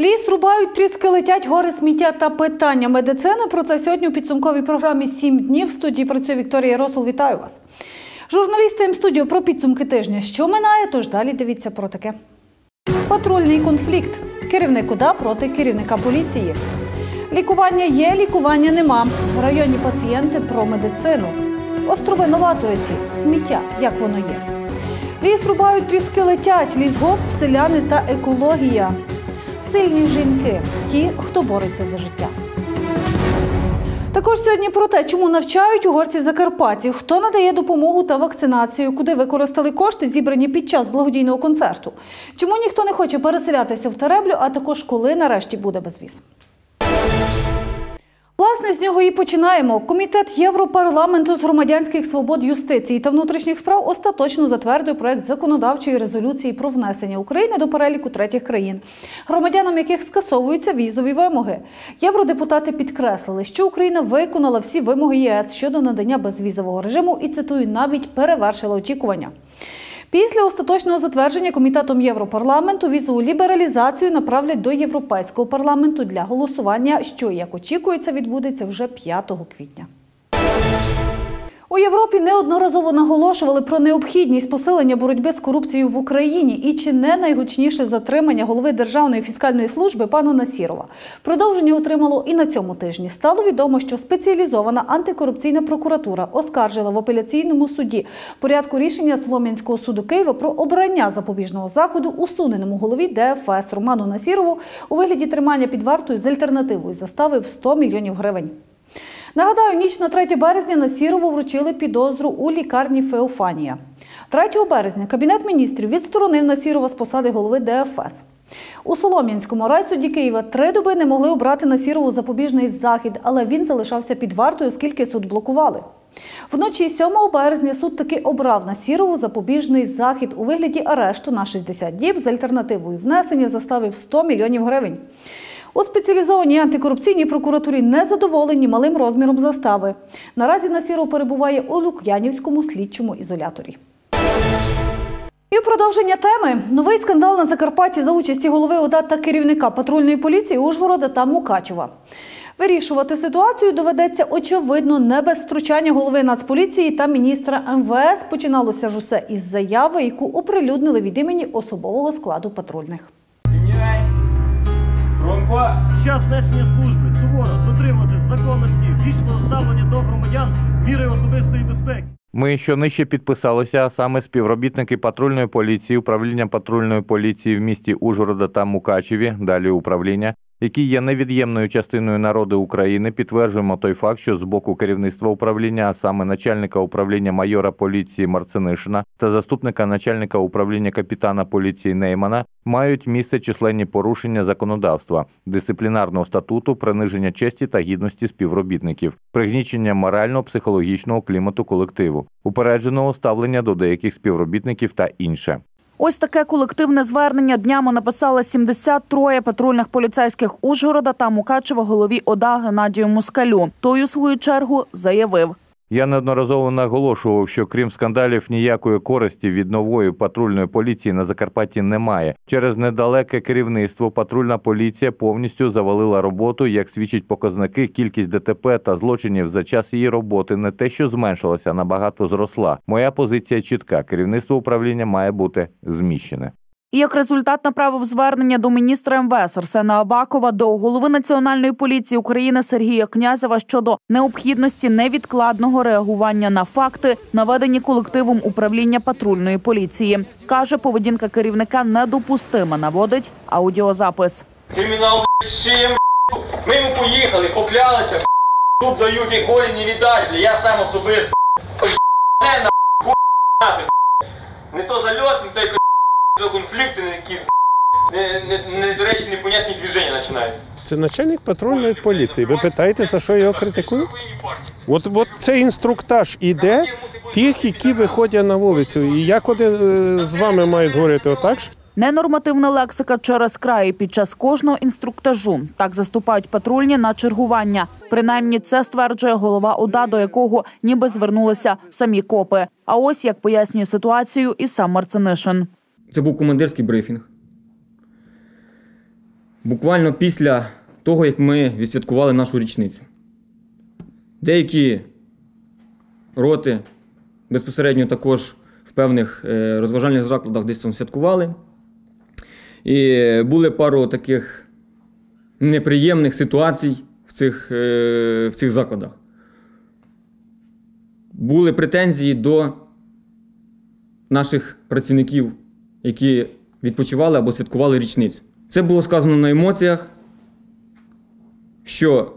Ліс рубають, тріски летять, гори сміття та питання медицини. Про це сьогодні у підсумковій програмі «7 днів. В студії працює Вікторія Росул. Вітаю вас. Журналісти М-студіо про підсумки тижня. Що минає, тож далі дивіться про таке. Патрульний конфлікт. Керівник ОДА проти керівника поліції. Лікування є, лікування нема. Районні пацієнти про медицину. Острови на Латориці. Сміття. Як воно є. Ліс рубають, тріски летять. Лісгосп, селяни та екологія. Сильні жінки ті, хто бореться за життя. Також сьогодні про те, чому навчають угорці закарпатців, хто надає допомогу та вакцинацію, куди використали кошти, зібрані під час благодійного концерту. Чому ніхто не хоче переселятися в Тереблю, а також коли нарешті буде безвіз. Власне, з нього і починаємо. Комітет Європарламенту з громадянських свобод, юстиції та внутрішніх справ остаточно затвердив проект законодавчої резолюції про внесення України до переліку третіх країн, громадянам яких скасовуються візові вимоги. Євродепутати підкреслили, що Україна виконала всі вимоги ЄС щодо надання безвізового режиму і цитую навіть перевершила очікування. Після остаточного затвердження комітетом Європарламенту візову лібералізацію направлять до Європейського парламенту для голосування, що, як очікується, відбудеться вже 5 квітня. У Європі неодноразово наголошували про необхідність посилення боротьби з корупцією в Україні і чи не найгучніше затримання голови Державної фіскальної служби пана Насірова. Продовження отримало і на цьому тижні. Стало відомо, що спеціалізована антикорупційна прокуратура оскаржила в апеляційному суді порядку рішення Солом'янського суду Києва про обрання запобіжного заходу усуненому голові ДФС Роману Насірову у вигляді тримання під вартою з альтернативою застави в 100 мільйонів гривень. Нагадаю, ніч на 3 березня Насірову вручили підозру у лікарні Феофанія. 3 березня Кабінет міністрів відсторонив Насірова з посади голови ДФС. У Солом'янському райсуді Києва три доби не могли обрати Насірову запобіжний захід, але він залишався під вартою, оскільки суд блокували. Вночі 7 березня суд таки обрав Насірову запобіжний захід у вигляді арешту на 60 діб з альтернативою внесення застави в 100 мільйонів гривень. У спеціалізованій антикорупційній прокуратурі незадоволені малим розміром застави. Наразі Насіров перебуває у Лук'янівському слідчому ізоляторі. І в продовження теми новий скандал на Закарпатті за участі голови ОДА та керівника патрульної поліції Ужгорода та Мукачева. Вирішувати ситуацію доведеться очевидно не без втручання голови Нацполіції та міністра МВС. Починалося ж усе із заяви, яку оприлюднили від імені особового складу патрульних. Під час несення служби. Суворо дотримуватись законності, вічного ставлення до громадян, міри особистої безпеки. Ми що нижче підписалися, а саме співробітники патрульної поліції, управління патрульної поліції в місті Ужгорода та Мукачеві, далі управління, які є невід'ємною частиною народу України, підтверджуємо той факт, що з боку керівництва управління, а саме начальника управління майора поліції Марцинишина та заступника начальника управління капітана поліції Неймана, мають місце численні порушення законодавства, дисциплінарного статуту, приниження честі та гідності співробітників, пригнічення морально-психологічного клімату колективу, упередженого ставлення до деяких співробітників та інше. Ось таке колективне звернення днями написали 73 патрульних поліцейських Ужгорода та Мукачева голові ОДА Геннадію Москалю. Той у свою чергу заявив. Я неодноразово наголошував, що крім скандалів ніякої користі від нової патрульної поліції на Закарпатті немає. Через недалеке керівництво патрульна поліція повністю завалила роботу. Як свідчать показники, кількість ДТП та злочинів за час її роботи не те, що зменшилася, а набагато зросла. Моя позиція чітка: керівництво управління має бути зміщене. І як результат направив звернення до міністра МВС Арсена Авакова до голови Національної поліції України Сергія Князєва щодо необхідності невідкладного реагування на факти, наведені колективом управління патрульної поліції. каже, поведінка керівника недопустима. Наводить аудіозапис. Кримінал блядь? Ми йому поїхали, поклялися, тут дають і голі я сам особисто. Не то зальот, не то конфлікти, не якісь не, не, не, до речі, непонятні движення починаються. Це начальник патрульної поліції. Ви питаєте, за що його критикую? От, от цей інструктаж іде тих, які виходять на вулицю. І як вони е, з вами мають говорити отак? ж? Ненормативна лексика через краї під час кожного інструктажу. Так заступають патрульні на чергування. Принаймні, це стверджує голова ОДА, до якого ніби звернулися самі копи. А ось як пояснює ситуацію і сам Марцинишин. Це був командирський брифінг. Буквально після того, як ми відсвяткували нашу річницю. Деякі роти безпосередньо також в певних е, розважальних закладах десь там святкували. І були пару таких неприємних ситуацій в цих, е, в цих закладах. Були претензії до наших працівників, які відпочивали або святкували річницю. Це було сказано на емоціях, що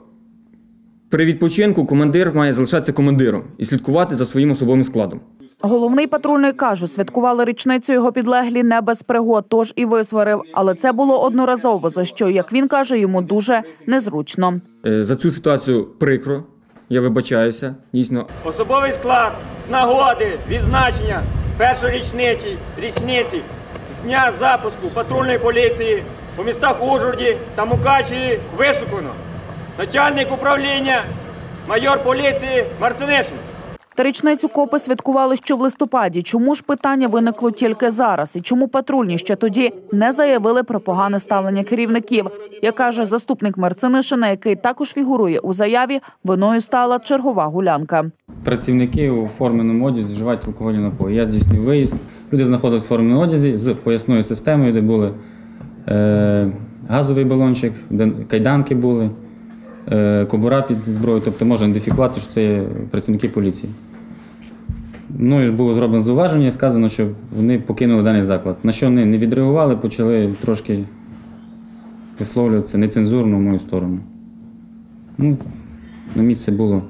при відпочинку командир має залишатися командиром і слідкувати за своїм особовим складом. Головний патрульний каже, святкували річницю його підлеглі не без пригод, тож і висварив. Але це було одноразово, за що, як він каже, йому дуже незручно. Е, За цю ситуацію прикро, я вибачаюся, дійсно. Особовий склад з нагоди відзначення першої річниці, річниці з дня запуску патрульної поліції у містах Ужгороді та Мукачеві вишукано. Начальник управління, майор поліції Марцинишин. Та річницю копи святкували ще в листопаді. Чому ж питання виникло тільки зараз? І чому патрульні ще тоді не заявили про погане ставлення керівників? Як каже заступник Марцинишина, який також фігурує у заяві, виною стала чергова гулянка. Працівники у форменому одязі вживають алкогольні напої. Я здійснив виїзд. Люди знаходились в форменому одязі з поясною системою, де були е, газовий балончик, де кайданки були, кобура під зброю, тобто можна ідентифікувати, що це працівники поліції. Ну і було зроблено зауваження і сказано, що вони покинули даний заклад. На що вони не відреагували, почали трошки висловлюватися нецензурно в мою сторону. Ну, на місце було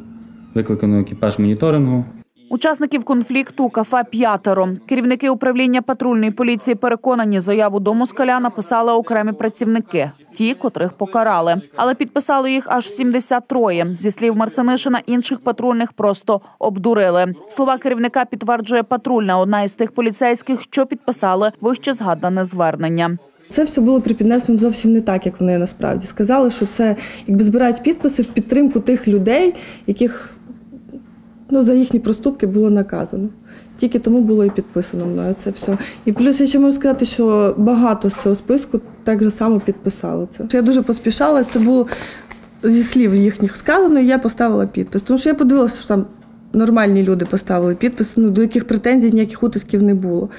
викликано екіпаж моніторингу. Учасників конфлікту кафе п'ятеро. Керівники управління патрульної поліції переконані, заяву до москаля написали окремі працівники, ті, котрих покарали. Але підписали їх аж 73. Зі слів Марцинишина, інших патрульних просто обдурили. Слова керівника підтверджує патрульна, одна із тих поліцейських, що підписали вище згадане звернення. Це все було припіднесено зовсім не так, як вони насправді сказали, що це якби збирають підписи в підтримку тих людей, яких ну, за їхні проступки було наказано. Тільки тому було і підписано мною це все. І плюс я ще можу сказати, що багато з цього списку так же само підписали це. Я дуже поспішала, це було зі слів їхніх сказано, і я поставила підпис. Тому що я подивилася, що там нормальні люди поставили підпис, ну, до яких претензій ніяких утисків не було.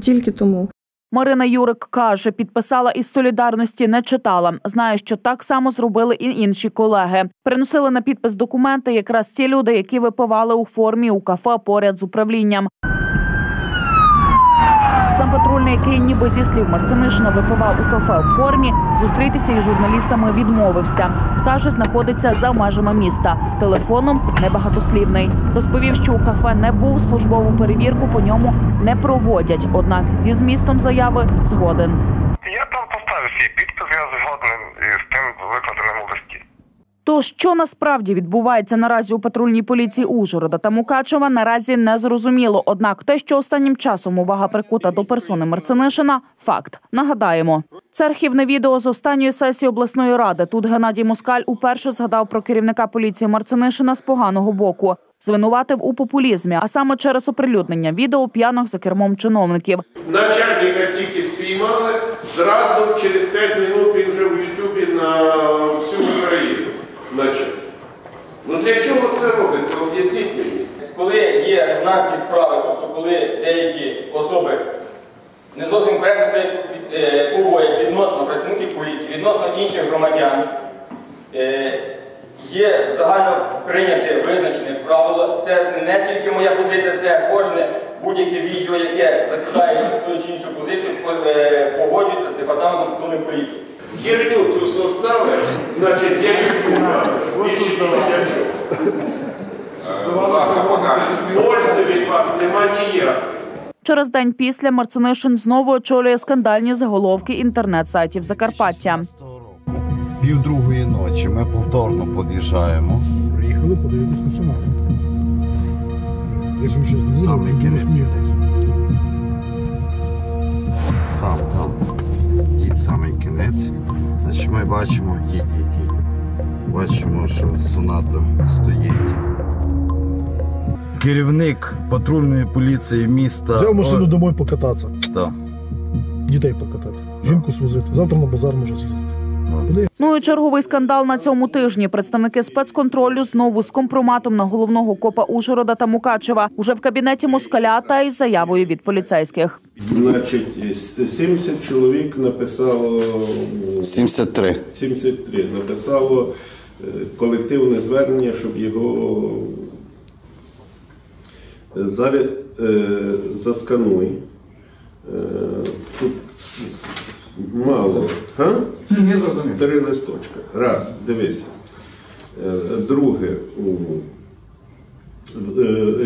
Тільки тому. Марина Юрик каже, підписала із солідарності, не читала. Знає, що так само зробили і інші колеги. Приносили на підпис документи якраз ті люди, які випивали у формі у кафе поряд з управлінням. Сам патрульний, який ніби зі слів Марцинишина випивав у кафе у формі, зустрітися із журналістами відмовився. Каже, знаходиться за межами міста. Телефоном небагатослівний. Розповів, що у кафе не був службову перевірку по ньому не проводять. Однак зі змістом заяви згоден. Я там поставив свій підпис, я згоден з тим викладеним у листі. То що насправді відбувається наразі у патрульній поліції Ужгорода та Мукачева, наразі не зрозуміло. Однак те, що останнім часом увага прикута до персони Марцинишина, факт. Нагадаємо, це архівне відео з останньої сесії обласної ради. Тут Геннадій Москаль уперше згадав про керівника поліції Марцинишина з поганого боку. Звинуватив у популізмі, а саме через оприлюднення відео п'яних за кермом чиновників. Начальника тільки спіймали, зразу через 5 минут він вже в Ютубі на всю Україну. Значить, ну для чого це робиться? Об'ясніть мені. Коли є резонансні справи, тобто коли деякі особи не зовсім коректно це е, поводять відносно працівників поліції, відносно інших громадян, е, є загально прийняте визначене правило. Це не тільки моя позиція, це кожне будь-яке відео, яке закидає з ту чи іншу позицію, е, погоджується з департаментом патрульної поліції. Херню цю состави, значить, для Ютуба. Пользи від вас нема ніякої. Через день після Марцинишин знову очолює скандальні заголовки інтернет-сайтів Закарпаття. Пів другої ночі ми повторно під'їжджаємо. Приїхали, подивитись на не Саме кінець. Там, там. самий кінець. Значить, ми бачимо, їдь, їдь, їдь. Бачимо, що Сонато стоїть. Керівник патрульної поліції міста. Взяв машину домой покататися. Так. Дітей покатати. Жінку свозити. Завтра на базар може з'їздити. Ну і черговий скандал на цьому тижні. Представники спецконтролю знову з компроматом на головного копа Ужгорода та Мукачева уже в кабінеті Москаля та із заявою від поліцейських. Значить, с- 70 чоловік написало 73. 73 написало колективне звернення, щоб його е, зараз е, заскануй. Е, Тут мало. Га? Це не зрозуміло. Три листочка. Раз, дивися. Друге.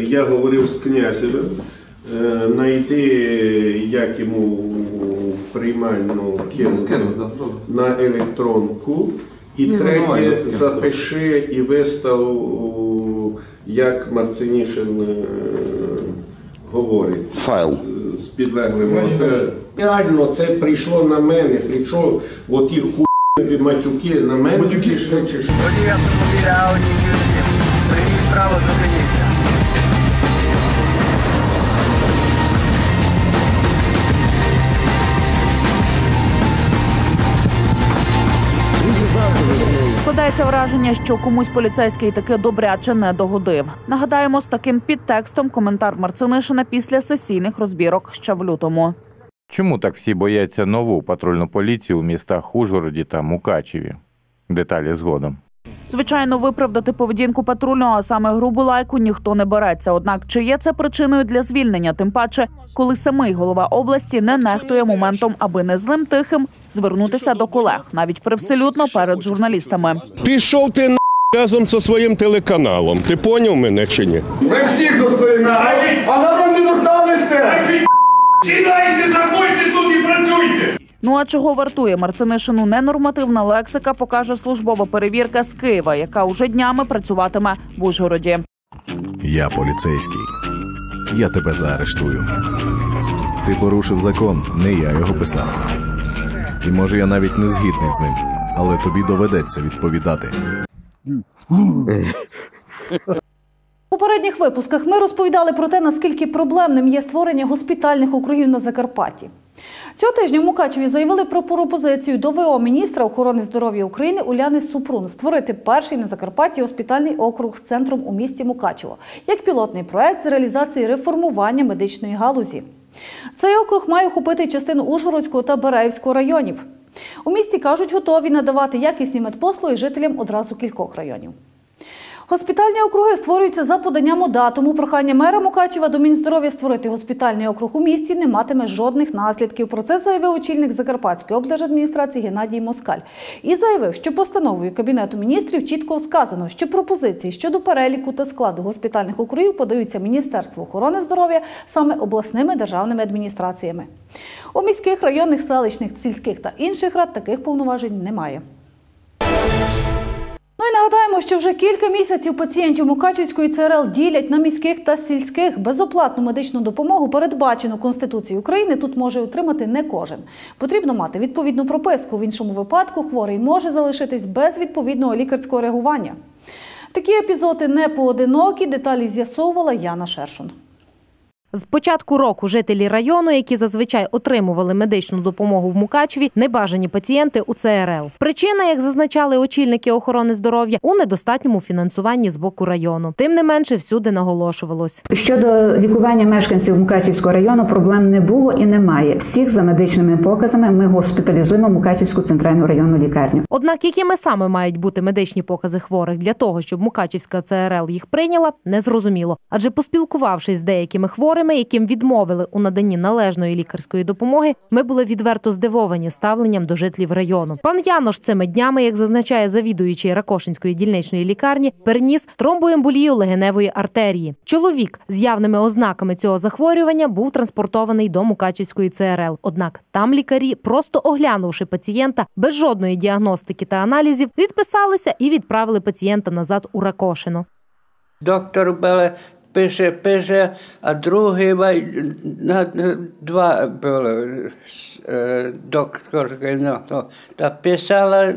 Я говорив з князевим. Знайти, як йому приймальну кинути на електронку. І ну, третє, запиши і вистав, як Марцинішин е, говорить. Файл. З підлеглим. Це реально це прийшло на мене. Прийшов оті хуйові матюки на мене. Матюки чи що? Водій автомобіля Audi Q7. Прийміть право зупиніться. Складається враження, що комусь поліцейський таки добряче не догодив. Нагадаємо, з таким підтекстом коментар Марцинишина після сесійних розбірок ще в лютому. Чому так всі бояться нову патрульну поліцію у містах Ужгороді та Мукачеві? Деталі згодом. Звичайно, виправдати поведінку патрульного, а саме грубу лайку, ніхто не береться. Однак, чи є це причиною для звільнення? Тим паче, коли самий голова області не нехтує моментом, аби не злим тихим звернутися до колег, навіть привселюдно перед журналістами. Пішов ти на разом зі своїм телеканалом. Ти поняв мене чи ні? Ви всіх достойна, а народ не достанете! Сідайте, заходьте тут і працюйте! Ну а чого вартує Марцинишину ненормативна лексика, покаже службова перевірка з Києва, яка уже днями працюватиме в Ужгороді. Я поліцейський. Я тебе заарештую. Ти порушив закон, не я його писав. І може я навіть не згідний з ним, але тобі доведеться відповідати. У попередніх випусках ми розповідали про те, наскільки проблемним є створення госпітальних округів на Закарпатті. Цього тижня в Мукачеві заявили про пропозицію до ВО міністра охорони здоров'я України Уляни Супрун створити перший на Закарпатті госпітальний округ з центром у місті Мукачево як пілотний проект з реалізації реформування медичної галузі. Цей округ має охопити частину Ужгородського та Береївського районів. У місті кажуть, готові надавати якісні медпослуги жителям одразу кількох районів. Госпітальні округи створюються за поданням ОДА, тому прохання мера Мукачева до Мінздоров'я створити госпітальний округ у місті не матиме жодних наслідків. Про це заявив очільник Закарпатської облдержадміністрації Геннадій Москаль. І заявив, що постановою Кабінету міністрів чітко сказано, що пропозиції щодо переліку та складу госпітальних округів подаються Міністерству охорони здоров'я саме обласними державними адміністраціями. У міських, районних, селищних, сільських та інших рад таких повноважень немає. Ну і нагадаємо, що вже кілька місяців пацієнтів Мукачівської ЦРЛ ділять на міських та сільських безоплатну медичну допомогу, передбачену Конституцією України. Тут може отримати не кожен. Потрібно мати відповідну прописку. В іншому випадку хворий може залишитись без відповідного лікарського реагування. Такі епізоди не поодинокі. Деталі з'ясовувала Яна Шершун. З початку року жителі району, які зазвичай отримували медичну допомогу в Мукачеві, небажані пацієнти у ЦРЛ. Причина, як зазначали очільники охорони здоров'я, у недостатньому фінансуванні з боку району. Тим не менше, всюди наголошувалось. Щодо лікування мешканців Мукачівського району проблем не було і немає. Всіх за медичними показами ми госпіталізуємо Мукачівську центральну районну лікарню. Однак, якими саме мають бути медичні покази хворих для того, щоб Мукачівська ЦРЛ їх прийняла, незрозуміло. Адже поспілкувавшись з деякими хворими, яким відмовили у наданні належної лікарської допомоги, ми були відверто здивовані ставленням до жителів району. Пан Янош цими днями, як зазначає завідуючий Ракошинської дільничної лікарні, переніс тромбоемболію легеневої артерії. Чоловік з явними ознаками цього захворювання був транспортований до Мукачівської ЦРЛ. Однак там лікарі, просто оглянувши пацієнта без жодної діагностики та аналізів, відписалися і відправили пацієнта назад у Ракошино. Доктор був пише, пише, а другий на на два було е, докторки. Ну, то, та писала,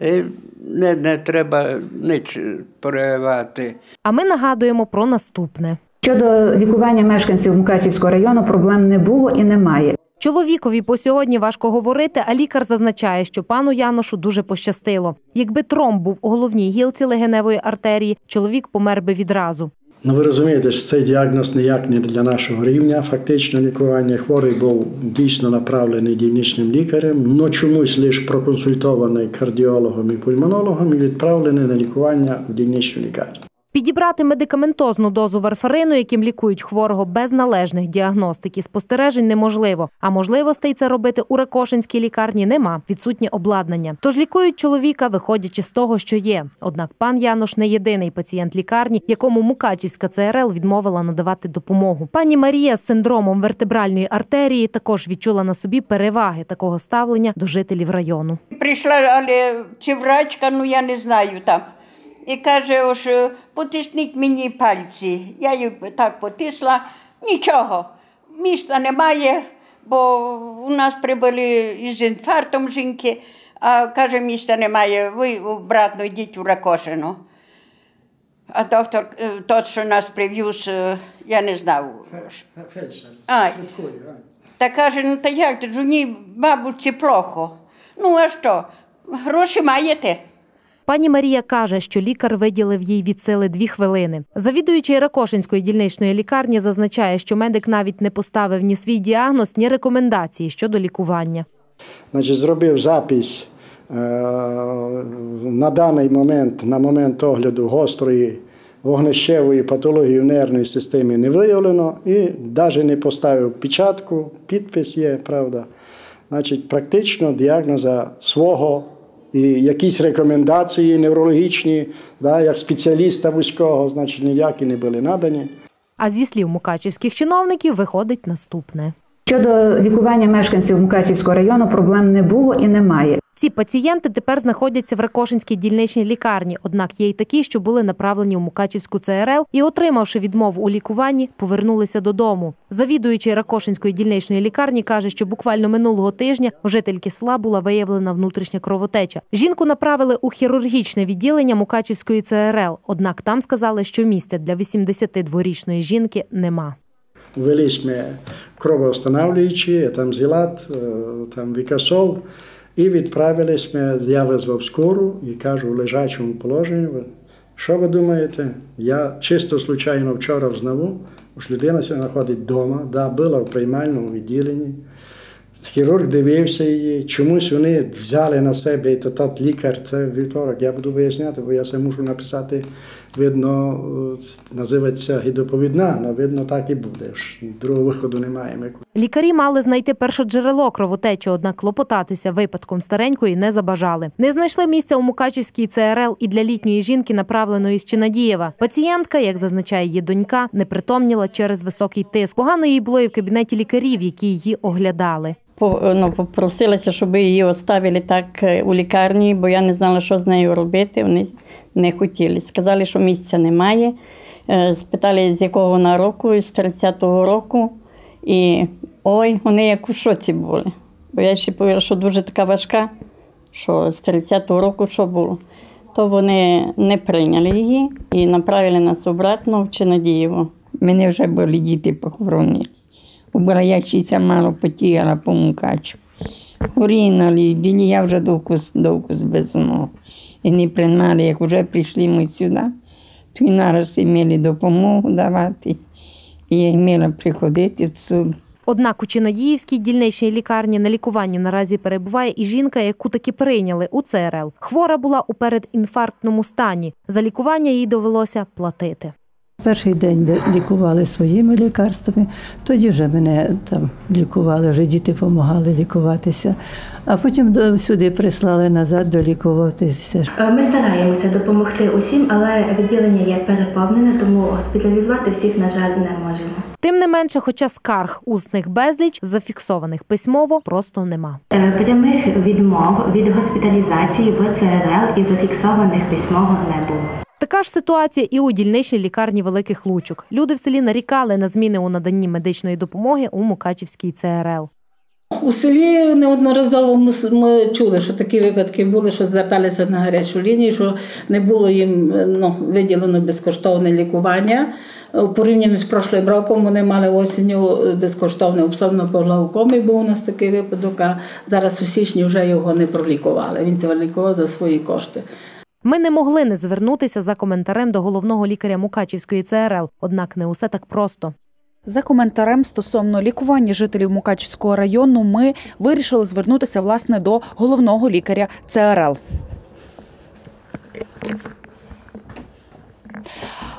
і не, не треба ніч перевати. А ми нагадуємо про наступне. Щодо лікування мешканців Мукачівського району проблем не було і немає. Чоловікові по сьогодні важко говорити, а лікар зазначає, що пану Яношу дуже пощастило. Якби тромб був у головній гілці легеневої артерії, чоловік помер би відразу. Ну, ви розумієте, що цей діагноз ніяк не для нашого рівня. Фактично лікування хворий був дійсно направлений дільничним лікарем, але чомусь лише проконсультований кардіологом і пульмонологом і відправлений на лікування в дільничну лікарню. Підібрати медикаментозну дозу варфарину, яким лікують хворого без належних діагностик і спостережень, неможливо. А можливостей це робити у Ракошинській лікарні нема. Відсутнє обладнання. Тож лікують чоловіка, виходячи з того, що є. Однак пан Янош не єдиний пацієнт лікарні, якому Мукачівська ЦРЛ відмовила надавати допомогу. Пані Марія з синдромом вертебральної артерії також відчула на собі переваги такого ставлення до жителів району. Прийшла, але чи врачка, ну я не знаю там. І каже, ось е, потисніть мені пальці. Я їй так потисла. Нічого, міста немає, бо у нас прибули із інфарктом жінки, а каже, міста немає. Ви обратно йдіть у Ракошину. А доктор, е, тот, що нас привіз, е, я не знав. А, та каже, ну та як ти ж у ній бабусі плохо. Ну а що? Гроші маєте? Пані Марія каже, що лікар виділив їй від сили дві хвилини. Завідуючий Ракошинської дільничної лікарні зазначає, що медик навіть не поставив ні свій діагноз, ні рекомендації щодо лікування. Значить, зробив запис е, на даний момент, на момент огляду гострої вогнищевої патології в нервній системі не виявлено і навіть не поставив печатку, підпис є, правда. Значить, практично діагноза свого і якісь рекомендації неврологічні, да, як спеціаліста вузького, значить, ніякі не були надані. А зі слів мукачівських чиновників виходить наступне. Щодо лікування мешканців Мукачівського району проблем не було і немає. Ці пацієнти тепер знаходяться в Ракошинській дільничній лікарні. Однак є й такі, що були направлені у Мукачівську ЦРЛ і, отримавши відмову у лікуванні, повернулися додому. Завідуючий Ракошинської дільничної лікарні каже, що буквально минулого тижня у жительки села була виявлена внутрішня кровотеча. Жінку направили у хірургічне відділення Мукачівської ЦРЛ. Однак там сказали, що місця для 82-річної жінки нема. Ввели ми кровоостанавлюючі, там зілат, е, там вікасол, і відправили ми, я визвав скору і кажу в лежачому положенні, що ви думаєте? Я чисто случайно вчора взнаву, що людина знаходить вдома, да, була в приймальному відділенні. Хірург дивився її, чомусь вони взяли на себе, і тот лікар, це вівторок, я буду виясняти, бо я це мушу написати, видно, е, називається гідоповідна, але видно так і буде. Другого виходу немає. Лікарі мали знайти першоджерело кровотечі, однак клопотатися випадком старенької не забажали. Не знайшли місця у Мукачівській ЦРЛ і для літньої жінки, направленої з Чинадієва. Пацієнтка, як зазначає її донька, не притомніла через високий тиск. Погано їй було і в кабінеті лікарів, які її оглядали. Ну, попросилася, щоб її оставили так е, у лікарні, бо я не знала, що з нею робити. Вони не хотіли. Сказали, що місця немає. Е, Спитали, з якого вона року, з 30-го року. І ой, вони як у шоці були. Бо я ще повірила, що дуже така важка, що з 30-го року що було. То вони не прийняли її і направили нас обратно в Чинадієво. Мене вже були діти похоронені. Була мало потіяла по мукачу. Горінали, білі я вже довго, довго без ног. І не приймали, як вже прийшли ми сюди, то і нараз мали допомогу давати. І я мала приходити в суд. Однак у Чинадіївській дільничній лікарні на лікуванні наразі перебуває і жінка, яку таки прийняли у ЦРЛ. Хвора була у передінфарктному стані. За лікування їй довелося платити. Перший день лікували своїми лікарствами, тоді вже мене там лікували, вже діти допомагали лікуватися, а потім до- сюди прислали назад долікуватися. Е, Ми стараємося допомогти усім, але відділення є переповнене, тому госпіталізувати всіх, на жаль, не можемо. Тим не менше, хоча скарг усних безліч, зафіксованих письмово просто нема. Е, Прямих відмов від госпіталізації в ЦРЛ і зафіксованих письмово не було. Така ж ситуація і у дільничній лікарні великих лучок. Люди в селі нарікали на зміни у наданні медичної допомоги у Мукачівській ЦРЛ. У селі неодноразово ми, чули, що такі випадки були, що зверталися на гарячу лінію, що не було їм ну, виділено безкоштовне лікування. У порівнянні з прошлим роком вони мали осінню безкоштовне обсобно по глаукомі, був у нас такий випадок, а зараз у січні вже його не пролікували. Він це лікував за свої кошти. Ми не могли не звернутися за коментарем до головного лікаря Мукачівської ЦРЛ, однак не усе так просто. За коментарем стосовно лікування жителів Мукачівського району, ми вирішили звернутися власне до головного лікаря ЦРЛ.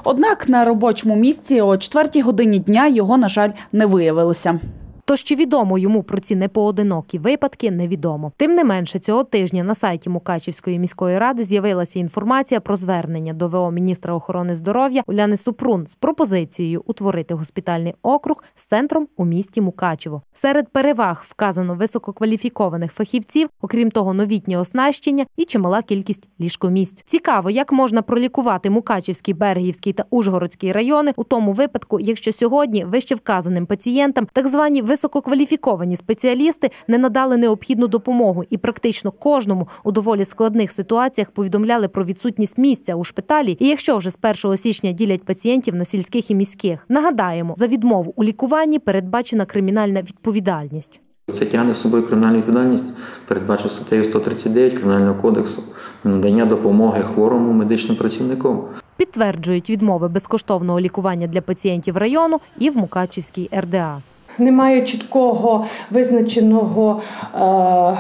Однак на робочому місці о 4 годині дня його, на жаль, не виявилося. Тож чи відомо йому про ці непоодинокі випадки, невідомо. Тим не менше, цього тижня на сайті Мукачівської міської ради з'явилася інформація про звернення до ВО міністра охорони здоров'я Уляни Супрун з пропозицією утворити госпітальний округ з центром у місті Мукачево. Серед переваг вказано висококваліфікованих фахівців, окрім того, новітнє оснащення і чимала кількість ліжкомісць. Цікаво, як можна пролікувати Мукачівський, Бергівський та Ужгородський райони у тому випадку, якщо сьогодні вище вказаним пацієнтам так звані висококваліфіковані спеціалісти не надали необхідну допомогу і практично кожному у доволі складних ситуаціях повідомляли про відсутність місця у шпиталі. І якщо вже з 1 січня ділять пацієнтів на сільських і міських, нагадаємо, за відмову у лікуванні передбачена кримінальна відповідальність. Це тягне з собою кримінальну відповідальність, передбачено статтею 139 Кримінального кодексу надання допомоги хворому медичним працівникам. Підтверджують відмови безкоштовного лікування для пацієнтів району і в Мукачівській РДА. Немає чіткого визначеного е,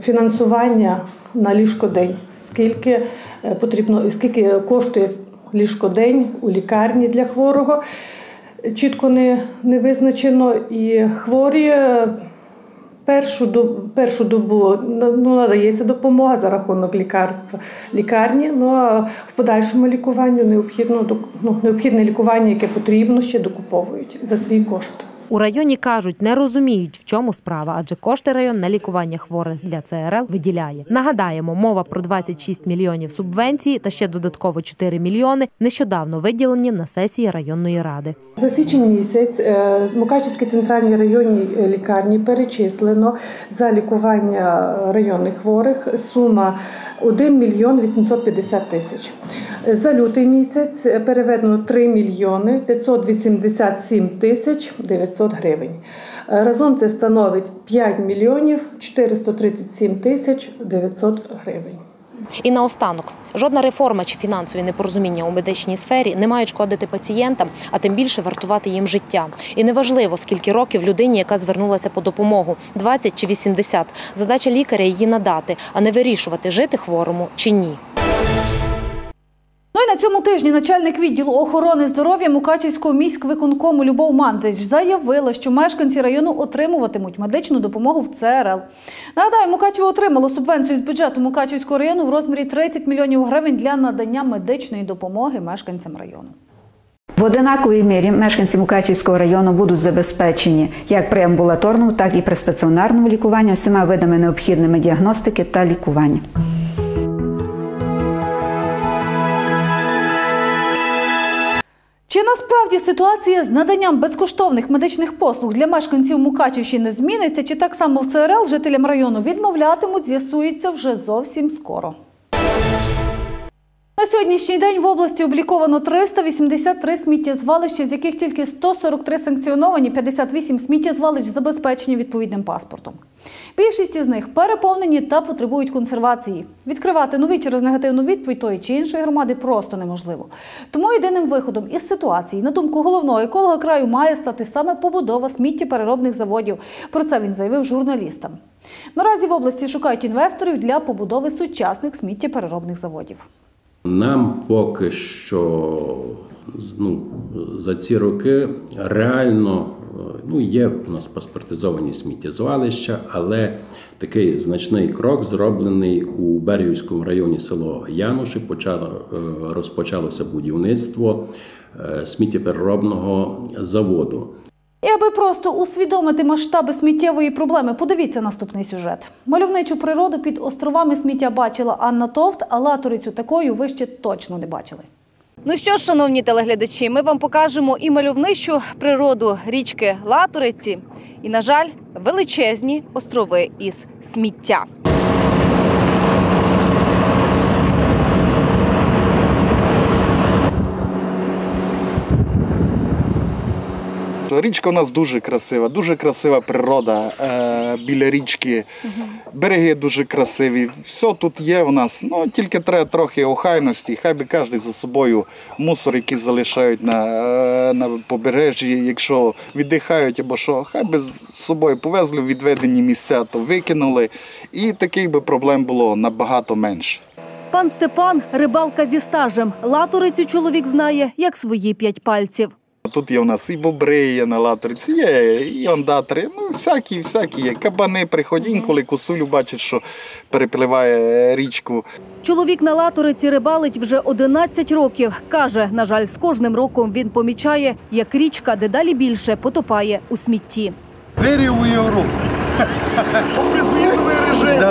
фінансування на ліжкодень, скільки е, потрібно, скільки коштує ліжкодень у лікарні для хворого. Чітко не, не визначено і хворі. е, Першу добу, першу добу ну, надається допомога за рахунок лікарства лікарні. Ну а в подальшому лікуванню необхідно ну, необхідне лікування, яке потрібно, ще докуповують за свій кошт. У районі кажуть, не розуміють, в чому справа, адже кошти район на лікування хворих для ЦРЛ виділяє. Нагадаємо, мова про 26 мільйонів субвенції та ще додатково 4 мільйони нещодавно виділені на сесії районної ради. За січень місяць е, Мукачівській центральній районній лікарні перечислено за лікування районних хворих сума 1 мільйон 850 тисяч. За лютий місяць переведено 3 мільйони 587 тисяч 900 гривень. Разом це становить 5 мільйонів 437 тисяч 900 гривень. І наостанок, жодна реформа чи фінансові непорозуміння у медичній сфері не мають шкодити пацієнтам, а тим більше вартувати їм життя. І неважливо, скільки років людині, яка звернулася по допомогу 20 чи 80. Задача лікаря її надати, а не вирішувати, жити хворому чи ні. Ну і на цьому тижні начальник відділу охорони здоров'я Мукачівського міськвиконкому Любов Манзич заявила, що мешканці району отримуватимуть медичну допомогу в ЦРЛ. Нагадаю, Мукачево отримало субвенцію з бюджету Мукачівського району в розмірі 30 мільйонів гривень для надання медичної допомоги мешканцям району. В одинаковій мірі мешканці Мукачівського району будуть забезпечені як при амбулаторному, так і при стаціонарному лікуванні всіма видами необхідними діагностики та лікування. Чи насправді ситуація з наданням безкоштовних медичних послуг для мешканців Мукачівщини зміниться, чи так само в ЦРЛ жителям району відмовлятимуть, з'ясується вже зовсім скоро. На сьогоднішній день в області обліковано 383 сміттєзвалища, з яких тільки 143 санкціоновані, 58 сміттєзвалищ забезпечені відповідним паспортом. Більшість із них переповнені та потребують консервації. Відкривати нові через негативну відповідь тої чи іншої громади просто неможливо. Тому єдиним виходом із ситуації, на думку головного еколога краю, має стати саме побудова сміттєпереробних заводів. Про це він заявив журналістам. Наразі в області шукають інвесторів для побудови сучасних сміттєпереробних заводів. Нам поки що ну, за ці роки реально ну, є у нас паспортизовані сміттєзвалища, але такий значний крок зроблений у Берегівському районі село Януші. Почало, е, розпочалося будівництво е, сміттєпереробного заводу. І аби просто усвідомити масштаби сміттєвої проблеми, подивіться наступний сюжет. Мальовничу природу під островами сміття бачила Анна Товт, а латорицю такою ви ще точно не бачили. Ну що ж, шановні телеглядачі, ми вам покажемо і мальовничу природу річки Латориці, і, на жаль, величезні острови із сміття. Річка у нас дуже красива, дуже красива природа е, біля річки. Береги дуже красиві. Все тут є у нас. Ну тільки треба трохи охайності. Хай би кожен за собою мусор, який залишають на, е, на побережжі, якщо віддихають або що, хай би з собою повезли в відведені місця, то викинули. І таких би проблем було набагато менше. Пан Степан рибалка зі стажем. Латорицю чоловік знає як свої п'ять пальців. Тут є у нас і бобри, є на латориці, є і ондатри, ну всякі, всякі є. Кабани приходять, інколи косулю бачить, що перепливає річку. Чоловік на латориці рибалить вже 11 років. Каже, на жаль, з кожним роком він помічає, як річка дедалі більше потопає у смітті. Двері у Європу. Безвізовий режим.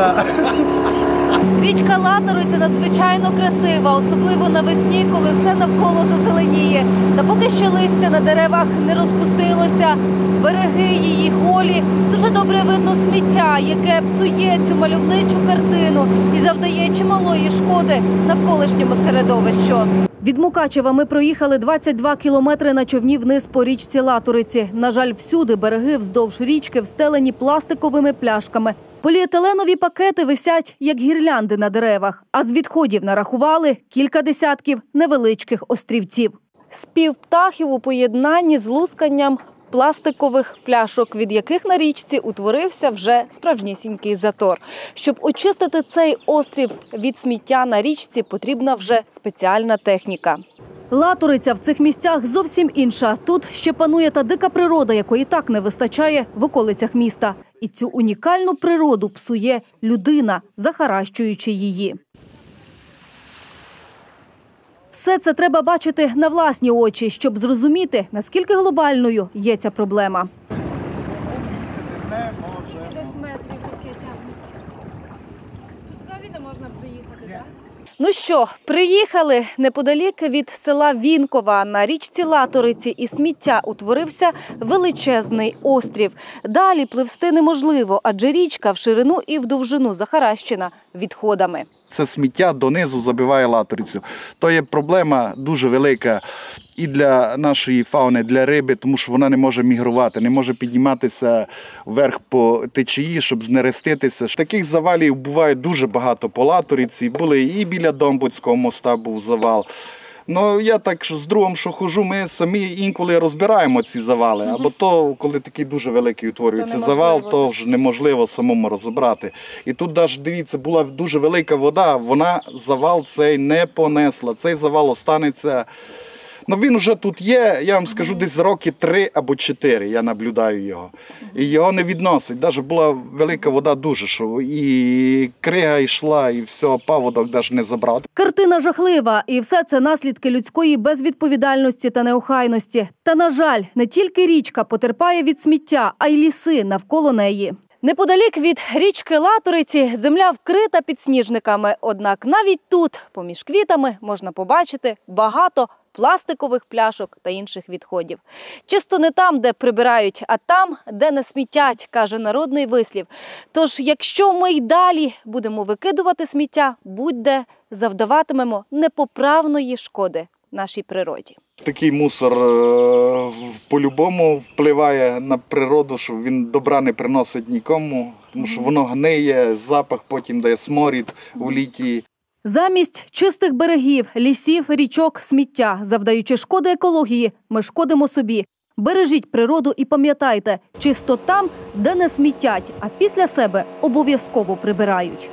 Річка Латориця надзвичайно красива, особливо навесні, коли все навколо зазеленіє. Та поки ще листя на деревах не розпустилося, береги її голі. Дуже добре видно сміття, яке псує цю мальовничу картину і завдає чималої шкоди навколишньому середовищу. Від Мукачева ми проїхали 22 кілометри на човні вниз по річці Латориці. На жаль, всюди береги вздовж річки встелені пластиковими пляшками. Поліетиленові пакети висять як гірлянди на деревах, а з відходів нарахували кілька десятків невеличких острівців. Спів птахів у поєднанні з лусканням пластикових пляшок, від яких на річці утворився вже справжнісінький затор. Щоб очистити цей острів від сміття на річці, потрібна вже спеціальна техніка. Латориця в цих місцях зовсім інша. Тут ще панує та дика природа, якої так не вистачає в околицях міста. І цю унікальну природу псує людина, захаращуючи її. Все це треба бачити на власні очі, щоб зрозуміти, наскільки глобальною є ця проблема. Тут взагалі не можна приїхати, так? Ну що, приїхали неподалік від села Вінкова на річці Латориці і сміття утворився величезний острів. Далі пливсти неможливо, адже річка в ширину і в довжину захаращена відходами. Це сміття донизу забиває латорицю. То є проблема дуже велика і для нашої фауни, для риби, тому що вона не може мігрувати, не може підніматися вверх по течії, щоб знереститися. Таких завалів буває дуже багато по латориці. Були і біля Домбуцького моста був завал. Ну я так з другом, що хожу, ми самі інколи розбираємо ці завали. Або то, коли такий дуже великий утворюється завал, то вже неможливо самому розібрати. І тут навіть дивіться, була дуже велика вода, вона завал цей не понесла. Цей завал останеться. Ну він вже тут є, я вам скажу, десь роки три або чотири. Я наблюдаю його. І його не відносить. Навіть була велика вода дуже, що і крига йшла, і все, паводок навіть не забрав. Картина жахлива, і все це наслідки людської безвідповідальності та неохайності. Та на жаль, не тільки річка потерпає від сміття, а й ліси навколо неї. Неподалік від річки Латориці земля вкрита підсніжниками. Однак навіть тут, поміж квітами, можна побачити багато пластикових пляшок та інших відходів. Чисто не там, де прибирають, а там, де не смітять, каже народний вислів. Тож, якщо ми й далі будемо викидувати сміття, будь-де завдаватимемо непоправної шкоди нашій природі. Такий мусор е, по-любому впливає на природу, що він добра не приносить нікому, тому що воно гниє, запах потім дає сморід у літі. Замість чистих берегів, лісів, річок, сміття, завдаючи шкоди екології, ми шкодимо собі. Бережіть природу і пам'ятайте, чисто там, де не смітять, а після себе обов'язково прибирають.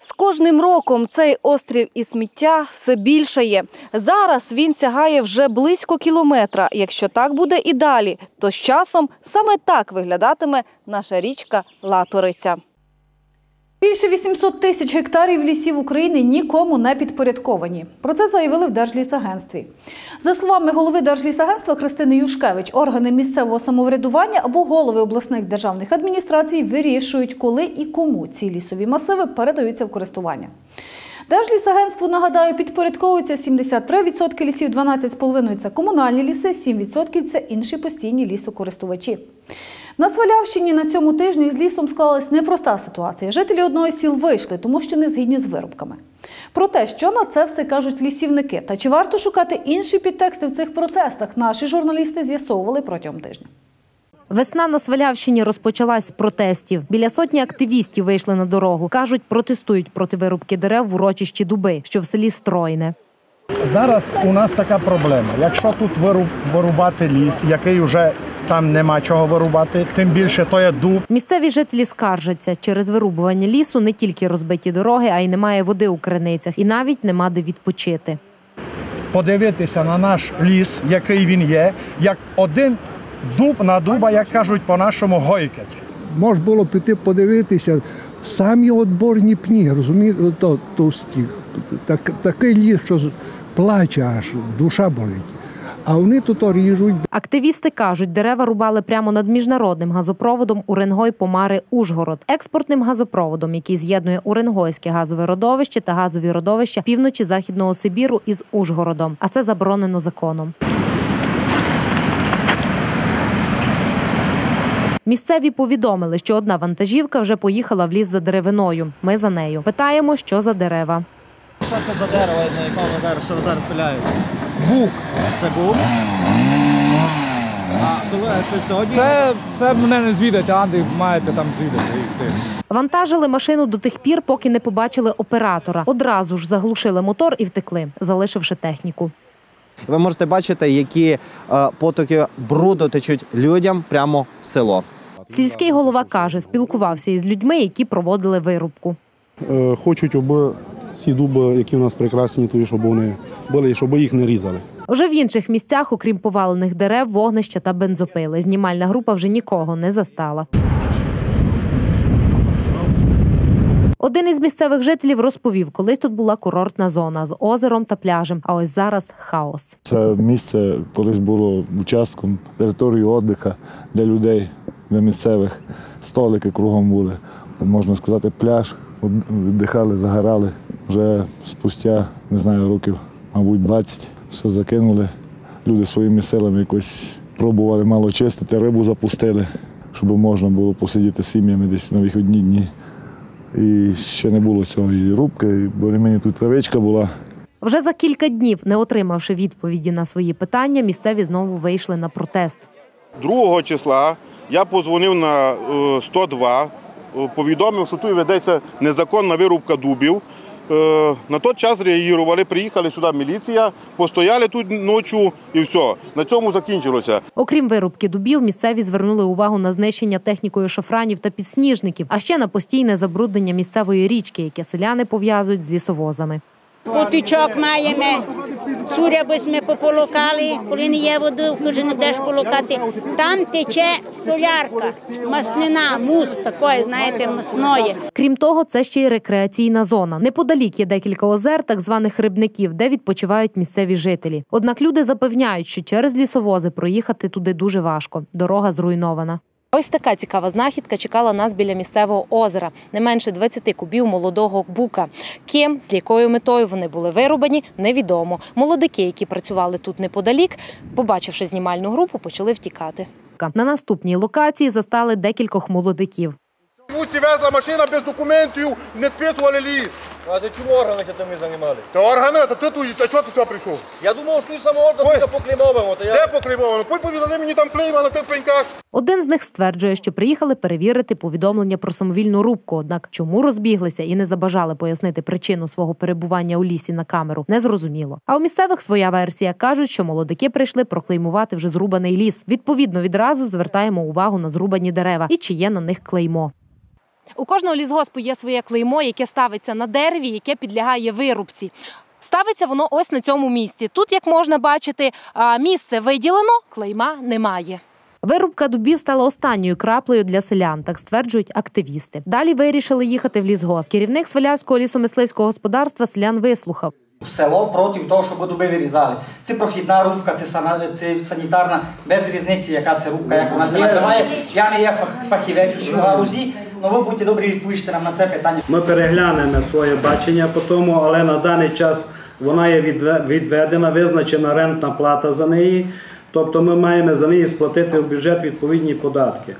З кожним роком цей острів і сміття все більшає. Зараз він сягає вже близько кілометра. Якщо так буде і далі, то з часом саме так виглядатиме наша річка Латориця. Більше 800 тисяч гектарів лісів України нікому не підпорядковані. Про це заявили в Держлісагентстві. За словами голови Держлісагентства Христини Юшкевич, органи місцевого самоврядування або голови обласних державних адміністрацій вирішують, коли і кому ці лісові масиви передаються в користування. Держлісагентству, нагадаю, підпорядковується 73% лісів, 12,5% – це комунальні ліси, 7% – це інші постійні лісокористувачі. На Свалявщині на цьому тижні з лісом склалась непроста ситуація. Жителі одного з сіл вийшли, тому що не згідні з вирубками. Про те, що на це все кажуть лісівники, та чи варто шукати інші підтексти в цих протестах, наші журналісти з'ясовували протягом тижня. Весна на Свалявщині розпочалась з протестів. Біля сотні активістів вийшли на дорогу. Кажуть, протестують проти вирубки дерев в урочищі Дуби, що в селі Стройне. Зараз у нас така проблема. Якщо тут вируб- вирубати ліс, який вже там нема чого вирубати, тим більше то є дуб. Місцеві жителі скаржаться, через вирубування лісу не тільки розбиті дороги, а й немає води у криницях, і навіть нема де відпочити. Подивитися на наш ліс, який він є, як один дуб на дуба, як кажуть по-нашому, гойкать. Може було піти подивитися, самі отборні пні, розумієте, то, товсті. Так, такий ліс, що плаче аж, душа болить. А вони тут ріжуть. Активісти кажуть, дерева рубали прямо над міжнародним газопроводом Уренгой Помари Ужгород, експортним газопроводом, який з'єднує Уренгойське газове родовище та газові родовища півночі західного Сибіру із Ужгородом. А це заборонено законом. Місцеві повідомили, що одна вантажівка вже поїхала в ліс за деревиною. Ми за нею питаємо, що за дерева. Що це за дерево, на якому зараз, що зараз пиляєте? Бук. Це бук? А коли це сьогодні? Це, це мене не звідати, Андрій маєте там звідати. Вантажили машину до тих пір, поки не побачили оператора. Одразу ж заглушили мотор і втекли, залишивши техніку. Ви можете бачити, які е, потоки бруду течуть людям прямо в село. Сільський голова каже, спілкувався із людьми, які проводили вирубку. Е, Хочуть, аби ці дуби, які в нас прекрасні, то щоб вони були, щоб їх не різали. Вже в інших місцях, окрім повалених дерев, вогнища та бензопили. Знімальна група вже нікого не застала. Один із місцевих жителів розповів, колись тут була курортна зона з озером та пляжем, а ось зараз хаос. Це місце колись було участком території віддиха для людей, для місцевих. Столики кругом були. Можна сказати, пляж. Віддихали, загорали. Вже спустя, не знаю, років, мабуть, 20. Все закинули. Люди своїми силами якось пробували мало чистити, рибу запустили, щоб можна було посидіти з сім'ями десь на вихідні дні. І ще не було цього і рубки, і бо тут травичка була. Вже за кілька днів, не отримавши відповіді на свої питання, місцеві знову вийшли на протест. 2 числа я позвонив на е, 102, е, повідомив, що тут ведеться незаконна вирубка дубів. Е, На той час реагували, приїхали сюди міліція, постояли тут ночі і все. На цьому закінчилося. Окрім вирубки дубів, місцеві звернули увагу на знищення технікою шофранів та підсніжників, а ще на постійне забруднення місцевої річки, яке селяни пов'язують з лісовозами. Потічок маємо, цуря би ми пополокали, коли не є води, вже не будеш полокати. Там тече солярка, маснина, мус такої, знаєте, масної. Крім того, це ще й рекреаційна зона. Неподалік є декілька озер, так званих рибників, де відпочивають місцеві жителі. Однак люди запевняють, що через лісовози проїхати туди дуже важко. Дорога зруйнована. Ось така цікава знахідка чекала нас біля місцевого озера. Не менше 20 кубів молодого бука. Ким, з якою метою вони були вирубані, невідомо. Молодики, які працювали тут неподалік, побачивши знімальну групу, почали втікати. На наступній локації застали декількох молодиків. Мусі везла машина без документів, не списували ліс. А ти чому органи цим не займали? Та органи, та ти тут, та чого ти сюди прийшов? Я думав, що ти самоордом буде поклімовимо. То я... Де покривовано? Пусть повідали мені там клейма на тих пеньках. Один з них стверджує, що приїхали перевірити повідомлення про самовільну рубку. Однак чому розбіглися і не забажали пояснити причину свого перебування у лісі на камеру, не зрозуміло. А у місцевих своя версія кажуть, що молодики прийшли проклеймувати вже зрубаний ліс. Відповідно, відразу звертаємо увагу на зрубані дерева і чи є на них клеймо. У кожного лісгоспу є своє клеймо, яке ставиться на дереві, яке підлягає вирубці. Ставиться воно ось на цьому місці. Тут, як можна бачити, місце виділено, клейма немає. Вирубка дубів стала останньою краплею для селян, так стверджують активісти. Далі вирішили їхати в лісгосп. Керівник Свалявського лісомисливського господарства селян вислухав. Село проти того, щоб дуби вирізали. Це прохідна рубка, це, сана- це санітарна, без різниці, яка це рубка, як вона се називає. Я не є фахівець у цій галузі, але ви будьте добрі відповісти нам на це питання. Ми переглянемо своє бачення по тому, але на даний час вона є відведена, визначена рентна плата за неї. Тобто ми маємо за неї сплатити в бюджет відповідні податки.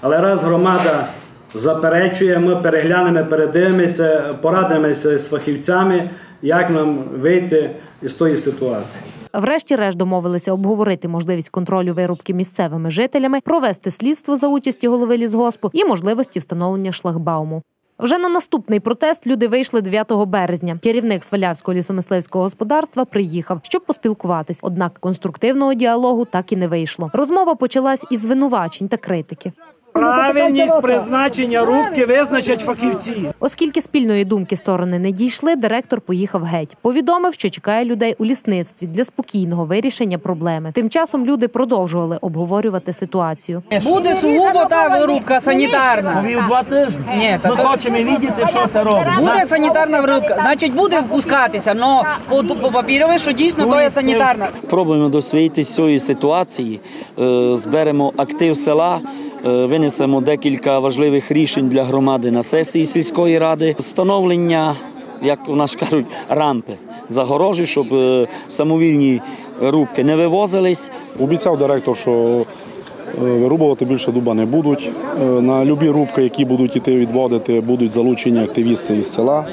Але раз громада заперечує, ми переглянемо, передивимося, порадимося з фахівцями, як нам вийти із тої ситуації. Врешті-решт домовилися обговорити можливість контролю вирубки місцевими жителями, провести слідство за участі голови лісгоспу і можливості встановлення шлагбауму. Вже на наступний протест люди вийшли 9 березня. Керівник Свалявського лісомисливського господарства приїхав, щоб поспілкуватись. Однак конструктивного діалогу так і не вийшло. Розмова почалась із звинувачень та критики. Правильність призначення рубки визначать фахівці. Оскільки спільної думки сторони не дійшли, директор поїхав геть. Повідомив, що чекає людей у лісництві для спокійного вирішення проблеми. Тим часом люди продовжували обговорювати ситуацію. Буде сугубо та вирубка санітарна. Вів два тижні. Ні, Ми хочемо бачити, що це робить. Буде санітарна вирубка, значить буде впускатися, але по, по папірові, що дійсно то є санітарна. Пробуємо досвідчити з цієї ситуації, е, зберемо актив села, винесемо декілька важливих рішень для громади на сесії сільської ради, встановлення, як у нас кажуть, рампи загорожі, щоб е, самовільні рубки не вивозились. Обіцяв директор, що е, вирубувати більше дуба не будуть. Е, На любі рубки, які будуть іти відводити, будуть залучені активісти із села,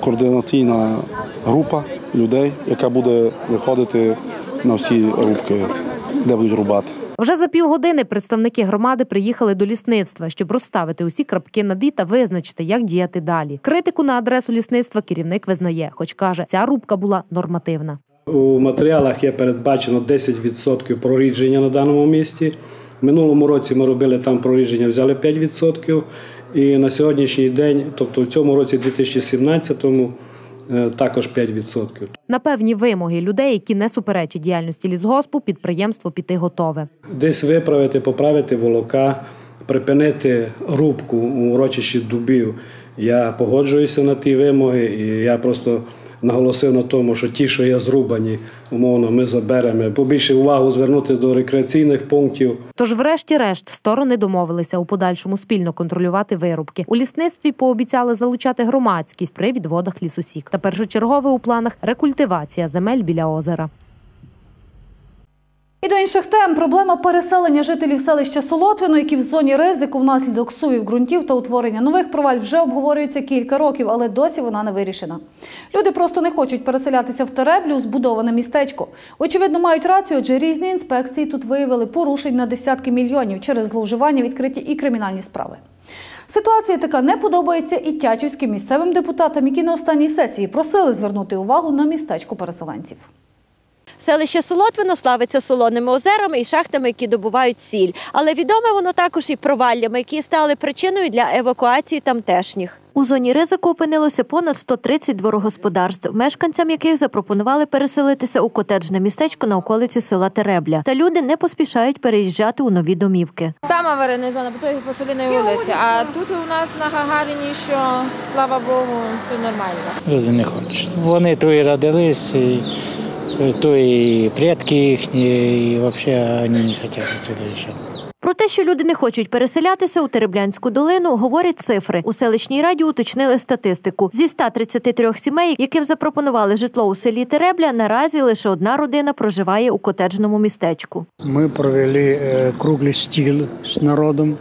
координаційна група людей, яка буде виходити на всі рубки, де будуть рубати. Вже за півгодини представники громади приїхали до лісництва, щоб розставити усі крапки над «і» та визначити, як діяти далі. Критику на адресу лісництва керівник визнає, хоч каже, ця рубка була нормативна. У матеріалах є передбачено 10% прорідження на даному місці. Минулому році ми робили там прорідження, взяли 5%. І на сьогоднішній день, тобто в цьому році, 2017-му, е, також 5%. На певні вимоги людей, які не суперечать діяльності лісгоспу, підприємство піти готове. Десь виправити, поправити волока, припинити рубку у урочищі дубів. Я погоджуюся на ті вимоги, і я просто наголосив на тому, що ті, що є зрубані, умовно, ми заберемо. Побільше увагу звернути до рекреаційних пунктів. Тож, врешті-решт, сторони домовилися у подальшому спільно контролювати вирубки. У лісництві пообіцяли залучати громадськість при відводах лісосік. Та першочергове у планах рекультивація земель біля озера. І до інших тем проблема переселення жителів селища Солотвино, які в зоні ризику внаслідок сувів ґрунтів та утворення нових проваль вже обговорюється кілька років, але досі вона не вирішена. Люди просто не хочуть переселятися в Тереблю, збудоване містечко. Очевидно, мають рацію, адже різні інспекції тут виявили порушень на десятки мільйонів через зловживання відкриті і кримінальні справи. Ситуація така не подобається і тячівським місцевим депутатам, які на останній сесії просили звернути увагу на містечко переселенців. Селище Солотвино славиться солоними озерами і шахтами, які добувають сіль. Але відоме воно також і проваллями, які стали причиною для евакуації тамтешніх. У зоні ризику опинилося понад 130 дворогосподарств, мешканцям яких запропонували переселитися у котеджне містечко на околиці села Теребля. Та люди не поспішають переїжджати у нові домівки. Там аварійна зона, по той посоліній вулиці. А тут у нас на Гагаріні, що слава Богу, все нормально. Люди не хочуть. Вони то і родились, і, то і предки їхні, і взагалі вони не хочуть відсюди їжджати. Про те, що люди не хочуть переселятися у Тереблянську долину, говорять цифри. У селищній раді уточнили статистику. Зі 133 сімей, яким запропонували житло у селі Теребля, наразі лише одна родина проживає у котеджному містечку. Ми провели е, круглий стіл з народом.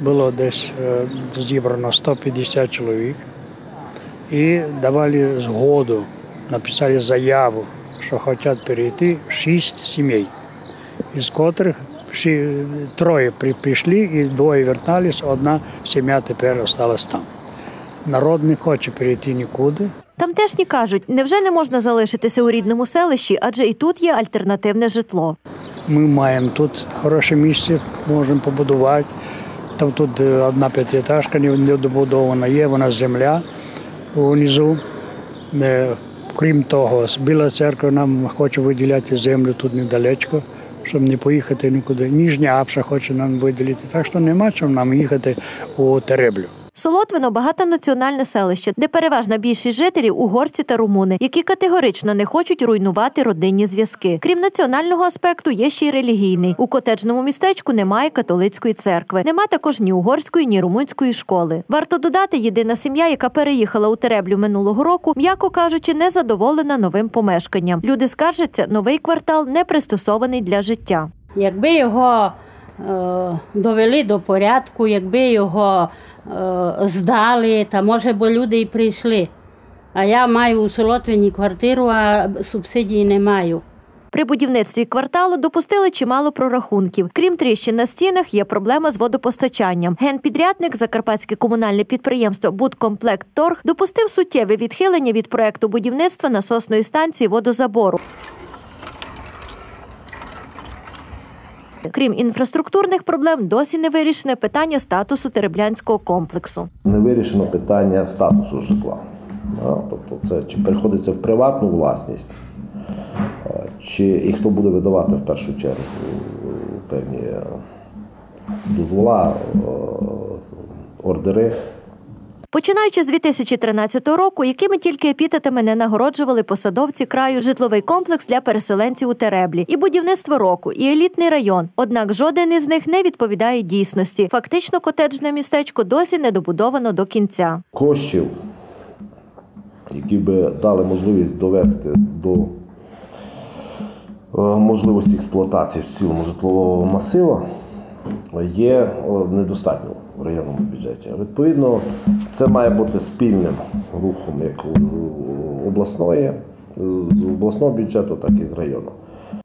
Було десь е, зібрано 150 чоловік і давали згоду, написали заяву, що хочуть перейти 6 сімей, із котрих троє при- прийшли і двоє вертались, одна сім'я тепер залишилась там. Народ не хоче перейти нікуди. Тамтешні кажуть, невже не можна залишитися у рідному селищі, адже і тут є альтернативне житло. Ми маємо тут хороше місце, можемо побудувати. Там тут е, одна п'ятиэтажка не- недобудована є, вона земля унизу. Крім того, Біла церква нам хоче виділяти землю тут недалечко, щоб не поїхати нікуди. Ніжня Апша хоче нам виділити, так що нема чим нам їхати у Тереблю. Солотвино багатонаціональне селище, де переважна більшість жителів угорці та румуни, які категорично не хочуть руйнувати родинні зв'язки. Крім національного аспекту, є ще й релігійний. У котеджному містечку немає католицької церкви, нема також ні угорської, ні румунської школи. Варто додати, єдина сім'я, яка переїхала у Тереблю минулого року, м'яко кажучи, не задоволена новим помешканням. Люди скаржаться, новий квартал не пристосований для життя. Якби його довели до порядку, якби його е, здали, та може б люди і прийшли. А я маю у Солотвині квартиру, а субсидії не маю. При будівництві кварталу допустили чимало прорахунків. Крім тріщин на стінах, є проблема з водопостачанням. Генпідрядник Закарпатське комунальне підприємство Будкомплектторг допустив суттєве відхилення від проекту будівництва насосної станції водозабору. Крім інфраструктурних проблем, досі не вирішене питання статусу Тереблянського комплексу. Не вирішено питання статусу житла. Тобто це чи переходиться в приватну власність, е, чи і хто буде видавати в першу чергу певні е, дозвола, е, ордери. Починаючи з 2013 року, якими тільки епітетами не нагороджували посадовці краю житловий комплекс для переселенців у Тереблі, і будівництво року, і елітний район. Однак жоден із них не відповідає дійсності. Фактично, котеджне містечко досі не добудовано до кінця. Коштів, які би дали можливість довести до е, можливості експлуатації в цілому житлового масива, є е, недостатньо в районному бюджеті. Відповідно, це має бути спільним рухом як обласної, з обласного бюджету, так і з району.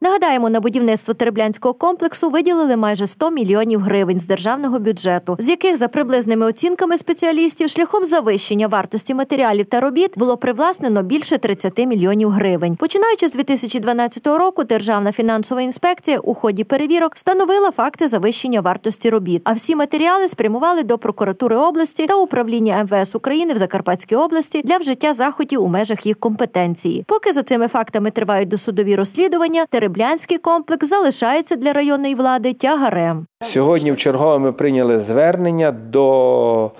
Нагадаємо, на будівництво Тереблянського комплексу виділили майже 100 мільйонів гривень з державного бюджету, з яких за приблизними оцінками спеціалістів шляхом завищення вартості матеріалів та робіт було привласнено більше 30 мільйонів гривень. Починаючи з 2012 року, Державна фінансова інспекція у ході перевірок встановила факти завищення вартості робіт. А всі матеріали спрямували до прокуратури області та управління МВС України в Закарпатській області для вжиття заходів у межах їх компетенції. Поки за цими фактами тривають досудові розслідування, Тереблянський комплекс залишається для районної влади тягарем. Сьогодні в чергове ми прийняли звернення до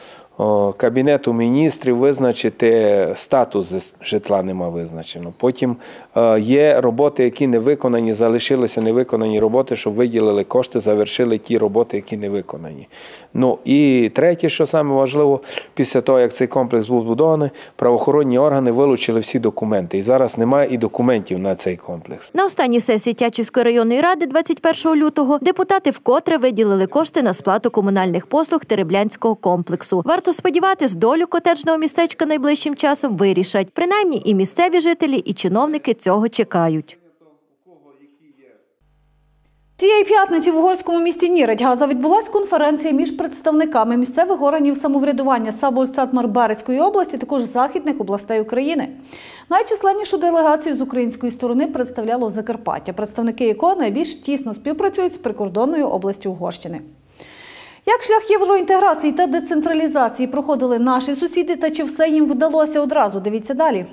Кабінету міністрів визначити статус житла нема визначено. Потім е, є роботи, які не виконані, залишилися невиконані роботи, щоб виділили кошти, завершили ті роботи, які не виконані. Ну і третє, що саме важливо, після того, як цей комплекс був збудований, правоохоронні органи вилучили всі документи. І зараз немає і документів на цей комплекс. На останній сесії Тячівської районної ради 21 лютого депутати вкотре виділили кошти на сплату комунальних послуг Тереблянського комплексу. Варто сподіватись, долю котеджного містечка найближчим часом вирішать. Принаймні і місцеві жителі, і чиновники цього чекають. Цієї п'ятниці в угорському місті Ніредьгаза відбулася конференція між представниками місцевих органів самоврядування Саболь-Сатмар-Барицької області, також західних областей України. Найчисленнішу делегацію з української сторони представляло Закарпаття, представники якого найбільш тісно співпрацюють з прикордонною областю Угорщини. Як шлях євроінтеграції та децентралізації проходили наші сусіди та чи все їм вдалося одразу? Дивіться далі.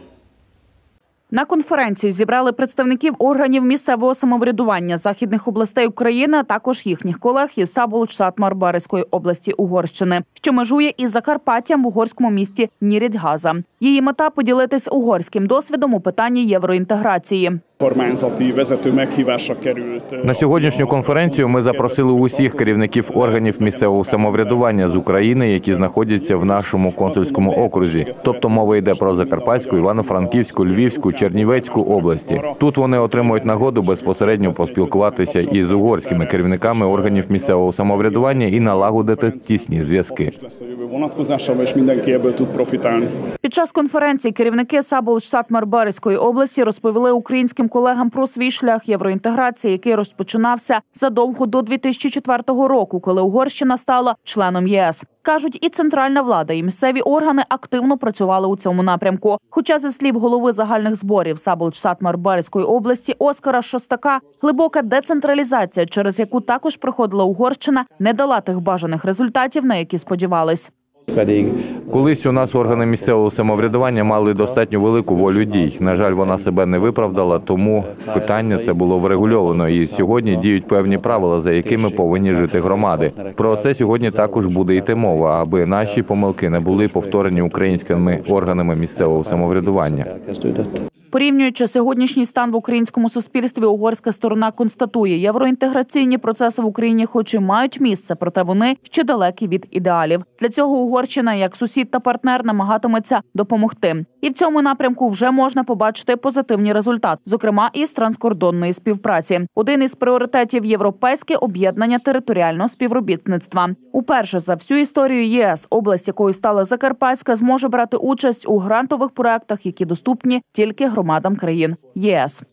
На конференцію зібрали представників органів місцевого самоврядування західних областей України, а також їхніх колег із саболуч сатмар баризької області Угорщини, що межує із Закарпаттям в угорському місті Нірідгаза. Її мета поділитись угорським досвідом у питанні євроінтеграції. Kormányzati vezető meghívásra került. На сьогоднішню конференцію ми запросили усіх керівників органів місцевого самоврядування з України, які знаходяться в нашому консульському окрузі. Тобто мова йде про Закарпатську, Івано-Франківську, Львівську, Чернівецьку області. Тут вони отримують нагоду безпосередньо поспілкуватися із угорськими керівниками органів місцевого самоврядування і налагодити тісні зв'язки. Під час конференції керівники саболуч сатмар баризької області розповіли українським колегам про свій шлях євроінтеграції, який розпочинався задовго до 2004 року, коли Угорщина стала членом ЄС. Кажуть, і центральна влада, і місцеві органи активно працювали у цьому напрямку. Хоча, за слів голови загальних зборів сатмар баризької області Оскара Шостака, глибока децентралізація, через яку також проходила Угорщина, не дала тих бажаних результатів, на які сподівались. Колись у нас органи місцевого самоврядування мали достатньо велику волю дій. На жаль, вона себе не виправдала, тому питання це було врегульовано. І сьогодні діють певні правила, за якими повинні жити громади. Про це сьогодні також буде йти мова, аби наші помилки не були повторені українськими органами місцевого самоврядування. Порівнюючи сьогоднішній стан в українському суспільстві, угорська сторона констатує, євроінтеграційні процеси в Україні, хоч і мають місце, проте вони ще далекі від ідеалів. Для цього Угорщина, як сусід та партнер, намагатиметься допомогти. І в цьому напрямку вже можна побачити позитивні результати, зокрема із транскордонної співпраці. Один із пріоритетів європейське об'єднання територіального співробітництва. Уперше за всю історію єС область, якою стала Закарпатська, зможе брати участь у грантових проектах, які доступні тільки громадам країн ЄС.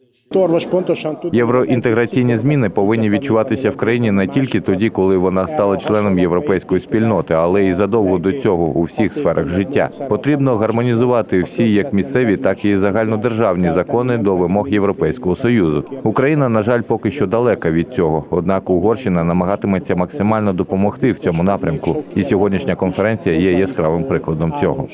Євроінтеграційні зміни повинні відчуватися в країні не тільки тоді, коли вона стала членом європейської спільноти, але й задовго до цього у всіх сферах життя. Потрібно гармонізувати всі як місцеві, так і загальнодержавні закони до вимог Європейського союзу. Україна, на жаль, поки що далека від цього. Однак Угорщина намагатиметься максимально допомогти в цьому напрямку. І сьогоднішня конференція є яскравим прикладом цього.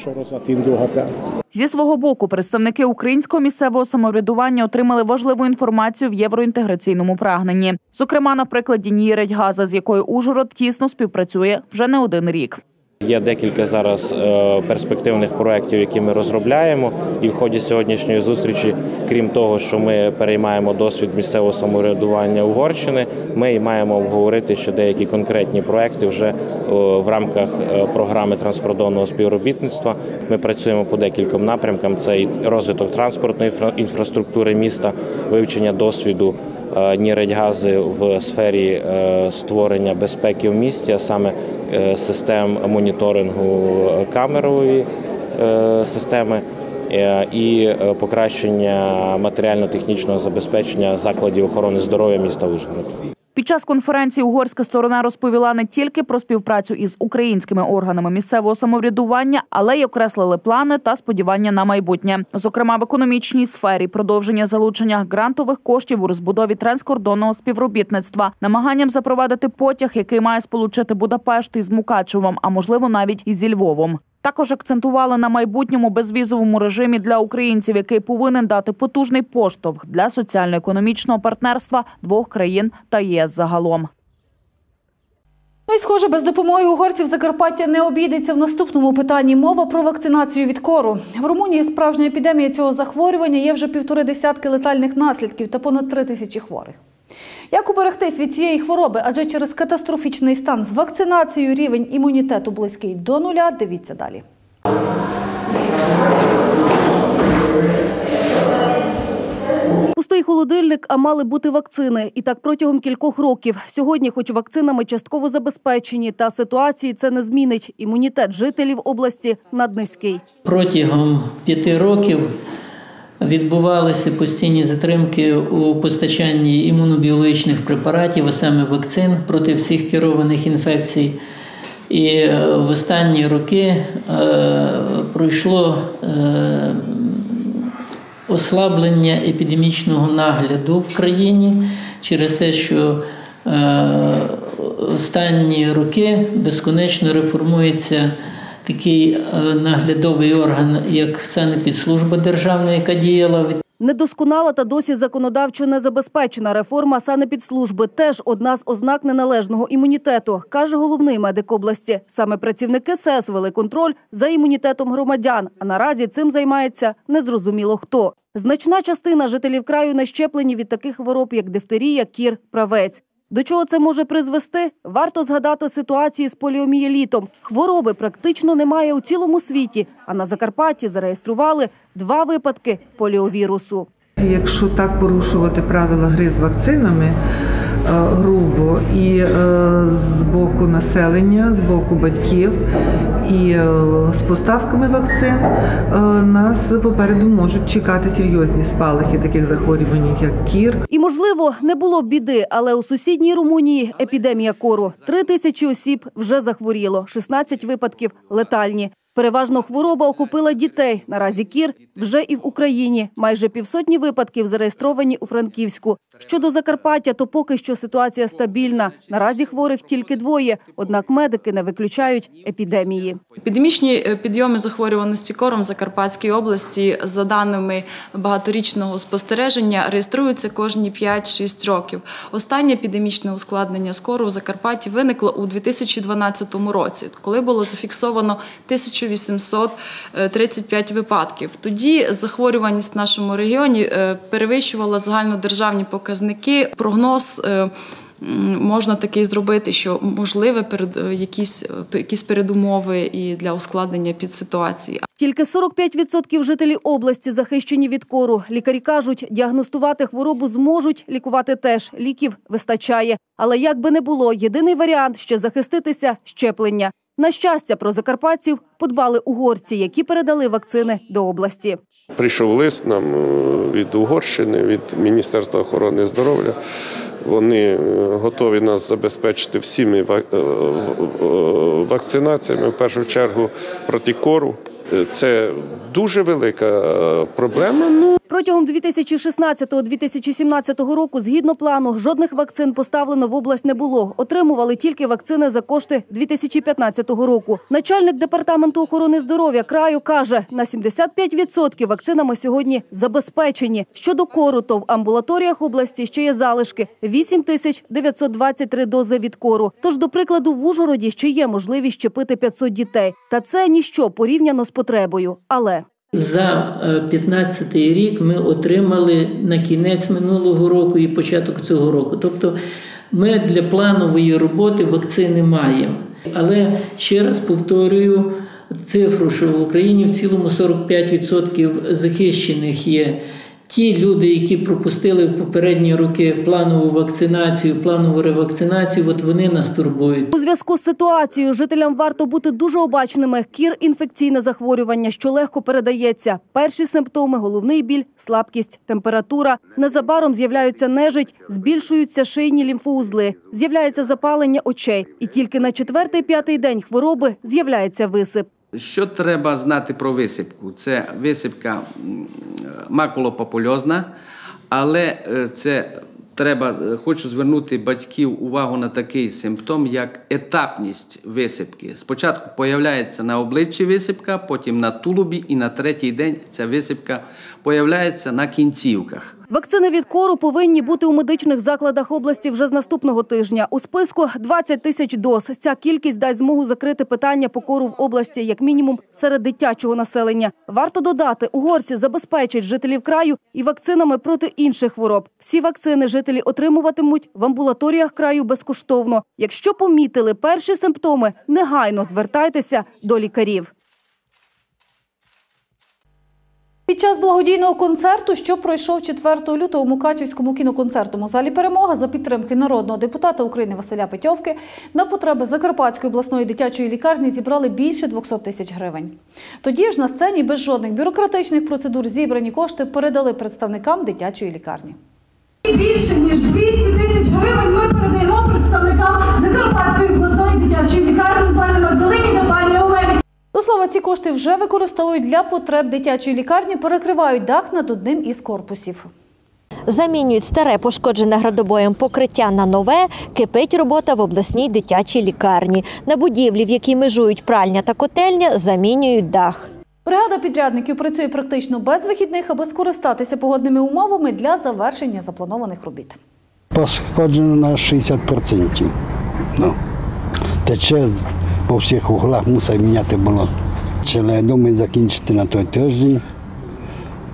Зі свого боку, представники українського місцевого самоврядування отримали важливу інформацію в євроінтеграційному прагненні. Зокрема, на прикладі Нієредь Газа, з якою Ужгород тісно співпрацює вже не один рік. Є декілька зараз е, перспективних проєктів, які ми розробляємо. І в ході сьогоднішньої зустрічі, крім того, що ми переймаємо досвід місцевого самоврядування Угорщини, ми маємо обговорити ще деякі конкретні проекти вже е, в рамках е, програми транскордонного співробітництва. Ми працюємо по декільком напрямкам: це і розвиток транспортної інфра- інфраструктури міста, вивчення досвіду Ніредьгази в сфері створення безпеки в місті, а саме систем моніторингу е, камерової е, системи. е, І е, покращення матеріально-технічного забезпечення закладів охорони здоров'я міста Ужгород. Під час конференції угорська сторона розповіла не тільки про співпрацю із українськими органами місцевого самоврядування, але й окреслили плани та сподівання на майбутнє, зокрема в економічній сфері, продовження залучення грантових коштів у розбудові транскордонного співробітництва, намаганням запровадити потяг, який має сполучити Будапешт із Мукачевом, а можливо навіть і зі Львовом. Також акцентували на майбутньому безвізовому режимі для українців, який повинен дати потужний поштовх для соціально-економічного партнерства двох країн та ЄС загалом. Ну і схоже, без допомоги угорців Закарпаття не обійдеться в наступному питанні. Мова про вакцинацію від кору. В Румунії справжня епідемія цього захворювання є вже півтори десятки летальних наслідків та понад три тисячі хворих. Як уберегтись від цієї хвороби? Адже через катастрофічний стан з вакцинацією рівень імунітету близький до нуля. Дивіться далі. Пустий холодильник, а мали бути вакцини. І так протягом кількох років. Сьогодні, хоч вакцинами частково забезпечені, та ситуації це не змінить. Імунітет жителів області наднизький. Протягом п'яти років відбувалися постійні затримки у постачанні імунобіологічних препаратів, а саме вакцин проти всіх керованих інфекцій. І е, в останні роки е, пройшло е, ослаблення епідемічного нагляду в країні через те, що останні роки безконечно реформується такий е, наглядовий орган, як санепідслужба державна, яка діяла Недосконала та досі законодавчо не забезпечена реформа санепідслужби теж одна з ознак неналежного імунітету, каже головний медик області. Саме працівники СЕС вели контроль за імунітетом громадян. А наразі цим займається незрозуміло хто. Значна частина жителів краю не щеплені від таких хвороб, як дифтерія, кір, правець. До чого це може призвести? Варто згадати ситуації з поліомієлітом. Хвороби практично немає у цілому світі, а на Закарпатті зареєстрували два випадки поліовірусу. Якщо так порушувати правила гри з вакцинами грубо і е, з боку населення, з боку батьків і е, з поставками вакцин, е, нас попереду можуть чекати серйозні спалахи таких захворювань, як кір, І, можливо, не було біди, але у сусідній Румунії епідемія кору. Три тисячі осіб вже захворіло, 16 випадків летальні. Переважно хвороба охопила дітей. Наразі кір вже і в Україні. Майже півсотні випадків зареєстровані у Франківську. Щодо Закарпаття, то поки що ситуація стабільна. Наразі хворих тільки двоє, однак медики не виключають епідемії. Епідемічні е, підйоми захворюваності кором в Закарпатській області, за даними багаторічного спостереження, реєструються кожні 5-6 років. Останнє епідемічне ускладнення з кору в Закарпатті виникло у 2012 році, коли було зафіксовано 1835 випадків. Тоді захворюваність в нашому регіоні е, перевищувала загальнодержавні показники. Прогноз е, можна такий зробити, що можливе перед е, якісь, е, якісь передумови і для ускладнення під ситуації. Тільки 45% жителів області захищені від кору. Лікарі кажуть, діагностувати хворобу зможуть, лікувати теж. Ліків вистачає. Але як би не було, єдиний варіант ще захиститися щеплення. На щастя, про закарпатців подбали угорці, які передали вакцини до області. Прийшов лист нам е, від Угорщини, від Міністерства охорони здоров'я. Вони е, готові нас забезпечити всіми е, вакцинаціями, в першу чергу проти кору. Це дуже велика проблема. Ну, Протягом 2016-2017 року, згідно плану, жодних вакцин поставлено в область не було. Отримували тільки вакцини за кошти 2015 року. Начальник департаменту охорони здоров'я краю каже, на 75% вакцинами сьогодні забезпечені. Щодо кору, то в амбулаторіях області ще є залишки – 8 тисяч 923 дози від кору. Тож, до прикладу, в Ужгороді ще є можливість щепити 500 дітей. Та це ніщо порівняно з потребою. Але За 15 рік ми отримали на кінець минулого року і початок цього року. Тобто ми для планової роботи вакцини маємо. Але ще раз повторюю цифру, що в Україні в цілому 45% захищених є. Ті люди, які пропустили в попередні роки планову вакцинацію, планову ревакцинацію, от вони нас турбують. У зв'язку з ситуацією жителям варто бути дуже обачними. Кір – інфекційне захворювання, що легко передається. Перші симптоми – головний біль, слабкість, температура. Незабаром з'являються нежить, збільшуються шийні лімфоузли, з'являється запалення очей. І тільки на четвертий-п'ятий день хвороби з'являється висип. Що треба знати про висипку? Це висипка макулопапульозна, але е, це треба, е, хочу звернути батьків увагу на такий симптом, як етапність висипки. Спочатку появляється на обличчі висипка, потім на тулубі, і на третій день ця висипка появляється на кінцівках. Вакцини від кору повинні бути у медичних закладах області вже з наступного тижня. У списку 20 тисяч доз. Ця кількість дасть змогу закрити питання по кору в області, як мінімум, серед дитячого населення. Варто додати, угорці забезпечать жителів краю і вакцинами проти інших хвороб. Всі вакцини жителі отримуватимуть в амбулаторіях краю безкоштовно. Якщо помітили перші симптоми, негайно звертайтеся до лікарів. Під час благодійного концерту, що пройшов 4 лютого у Мукачівському кіноконцертному залі Перемога за підтримки народного депутата України Василя Петьовки на потреби Закарпатської обласної дитячої лікарні зібрали більше 200 тисяч гривень. Тоді ж на сцені без жодних бюрократичних процедур зібрані кошти передали представникам дитячої лікарні. Більше ніж 200 тисяч гривень ми передаємо представникам Закарпатської обласної дитячої лікарні пані Магдалині та пані. До слова, ці кошти вже використовують для потреб дитячої лікарні, перекривають дах над одним із корпусів. Замінюють старе пошкоджене градобоєм покриття на нове, кипить робота в обласній дитячій лікарні. На будівлі, в якій межують пральня та котельня, замінюють дах. Бригада підрядників працює практично без вихідних, аби скористатися погодними умовами для завершення запланованих робіт. Пошкоджено на 60%. Ну, тече по всіх углах, мусить міняти було. Але я думаю, закінчити на той тиждень,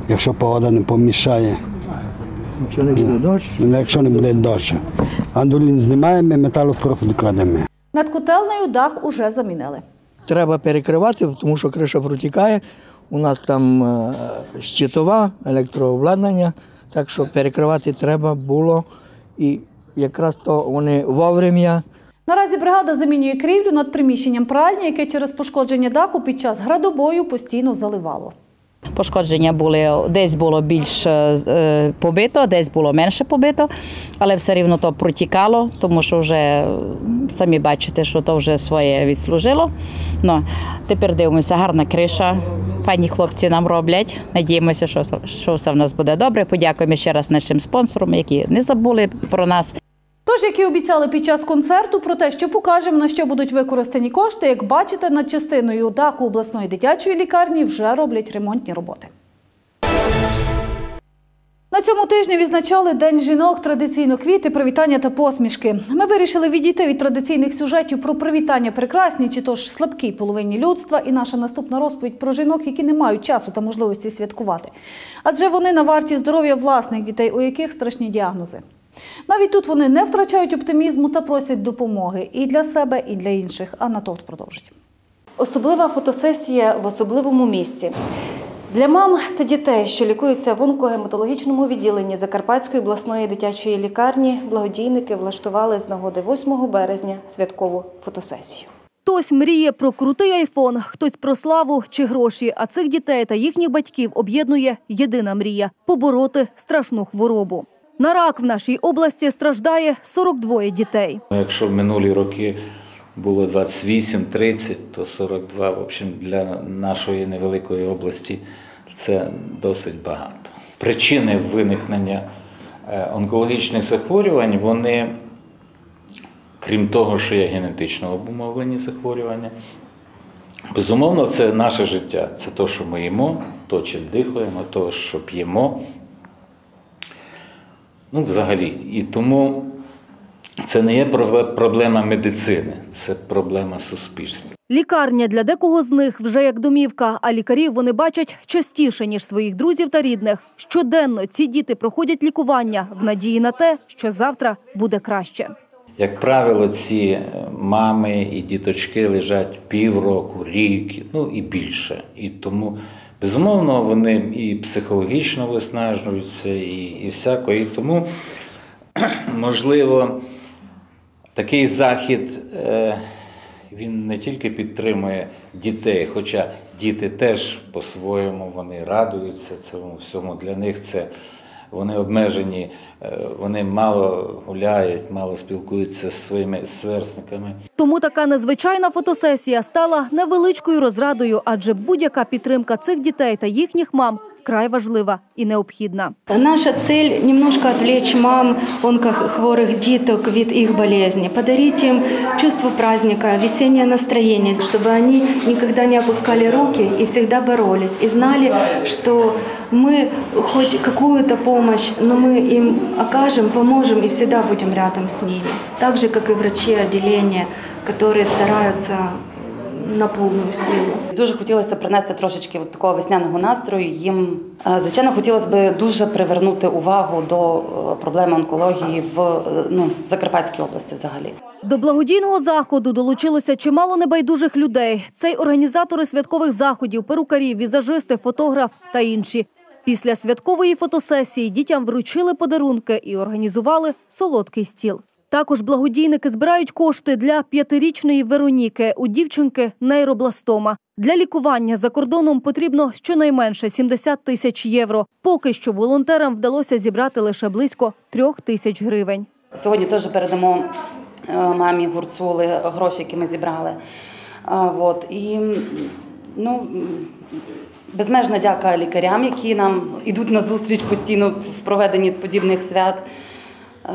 якщо погода не помішає. Якщо не буде дощ? Якщо не буде дощ. Андулін знімаємо, металопрофіль кладемо. Над котельнею дах уже замінили. Треба перекривати, тому що криша протікає. У нас там е, щитова, електрообладнання, так що перекривати треба було. І якраз то вони вовремя. Наразі бригада замінює крівлю над приміщенням пральні, яке через пошкодження даху під час градобою постійно заливало. Пошкодження були десь було більш е, побито, десь було менше побито, але все рівно то протікало, тому що вже е, самі бачите, що то вже своє відслужило. Ну, тепер дивимося, гарна криша. Пані хлопці нам роблять. Надіємося, що все в нас буде добре. Подякуємо ще раз нашим спонсорам, які не забули про нас. Тож, як і обіцяли під час концерту, про те, що покажемо, на що будуть використані кошти, як бачите, над частиною даху обласної дитячої лікарні вже роблять ремонтні роботи. На цьому тижні відзначали День жінок, традиційно квіти, привітання та посмішки. Ми вирішили відійти від традиційних сюжетів про привітання прекрасній чи то ж слабкій половині людства. І наша наступна розповідь про жінок, які не мають часу та можливості святкувати. Адже вони на варті здоров'я власних дітей, у яких страшні діагнози. Навіть тут вони не втрачають оптимізму та просять допомоги і для себе, і для інших. Анна Товт продовжить. Особлива фотосесія в особливому місці. Для мам та дітей, що лікуються в онкогематологічному відділенні Закарпатської обласної дитячої лікарні, благодійники влаштували з нагоди 8 березня святкову фотосесію. Хтось мріє про крутий айфон, хтось про славу чи гроші. А цих дітей та їхніх батьків об'єднує єдина мрія побороти страшну хворобу. На рак в нашій області страждає 42 дітей. Якщо в минулі роки було 28-30, то 42, в общем, для нашої невеликої області це досить багато. Причини виникнення е, онкологічних захворювань, вони, крім того, що є генетично обумовлені захворювання, безумовно, це наше життя. Це те, що ми їмо, то, чим дихаємо, то, що п'ємо. Ну, взагалі. І тому це не є проблема медицини, це проблема суспільства. Лікарня для декого з них вже як домівка, а лікарів вони бачать частіше, ніж своїх друзів та рідних. Щоденно ці діти проходять лікування в надії на те, що завтра буде краще. Як правило, ці мами і діточки лежать півроку, рік, ну і більше. І тому, безумовно, вони і психологічно виснажуються, і, і всяко. І тому, можливо, такий захід е, він не тільки підтримує дітей, хоча діти теж по-своєму вони радуються цьому всьому. Для них це вони обмежені, вони мало гуляють, мало спілкуються з своїми сверстниками. Тому така незвичайна фотосесія стала невеличкою розрадою, адже будь-яка підтримка цих дітей та їхніх мам вкрай важлива і необхідна. Наша цель – немножко отвлечь мам онкохворых деток від их болезни, подарить им чувство праздника, весеннее настроение, чтобы они никогда не опускали руки и всегда боролись, и знали, что мы хоть какую-то помощь, но мы им окажем, поможем и всегда будем рядом с ними. Так же, как и врачи отделения, которые стараются на повну силу. Дуже хотілося принести трошечки от такого весняного настрою. Їм Е, звичайно хотілося б дуже привернути увагу до е, проблеми онкології в е, ну в Закарпатській області. Взагалі До благодійного заходу долучилося чимало небайдужих людей. Це й організатори святкових заходів, перукарі, візажисти, фотограф та інші. Після святкової фотосесії дітям вручили подарунки і організували солодкий стіл. Також благодійники збирають кошти для п'ятирічної Вероніки. У дівчинки нейробластома. Для лікування за кордоном потрібно щонайменше 70 тисяч євро. Поки що волонтерам вдалося зібрати лише близько трьох тисяч гривень. сьогодні теж передамо е, мамі гурцули гроші, які ми зібрали. А, Вот. І ну, безмежна дяка лікарям, які нам йдуть на зустріч постійно в проведенні подібних свят. Е,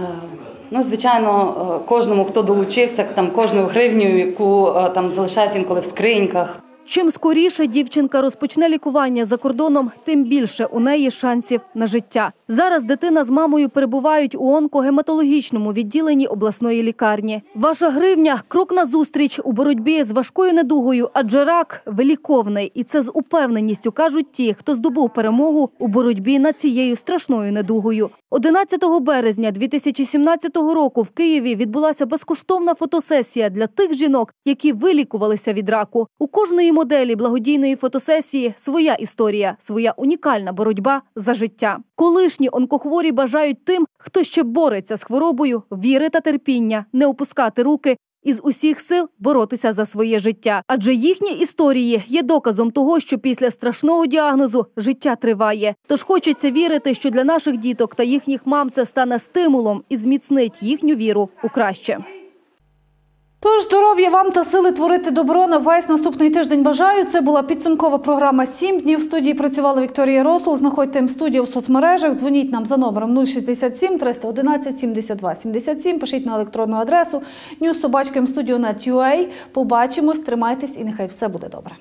Ну, звичайно, е, кожному, хто долучився, там кожну гривню, яку е, там залишають інколи в скриньках. Чим скоріше дівчинка розпочне лікування за кордоном, тим більше у неї шансів на життя. Зараз дитина з мамою перебувають у онкогематологічному відділенні обласної лікарні. Ваша гривня крок на зустріч у боротьбі з важкою недугою, адже рак виліковний, і це з упевненістю кажуть ті, хто здобув перемогу у боротьбі над цією страшною недугою. 11 березня 2017 року в Києві відбулася безкоштовна фотосесія для тих жінок, які вилікувалися від раку. У кожної моделі благодійної фотосесії своя історія, своя унікальна боротьба за життя. Колишні онкохворі бажають тим, хто ще бореться з хворобою, віри та терпіння, не опускати руки і з усіх сил боротися за своє життя. Адже їхні історії є доказом того, що після страшного діагнозу життя триває. Тож хочеться вірити, що для наших діток та їхніх мам це стане стимулом і зміцнить їхню віру у краще. Тож здоров'я вам та сили творити добро на весь наступний тиждень бажаю. Це була підсумкова програма «Сім днів». В студії працювала Вікторія Росул. Знаходьте студію в соцмережах. Дзвоніть нам за номером 067 311 72 77. Пишіть на електронну адресу newsobachkimstudio.ua. Побачимось, тримайтесь і нехай все буде добре.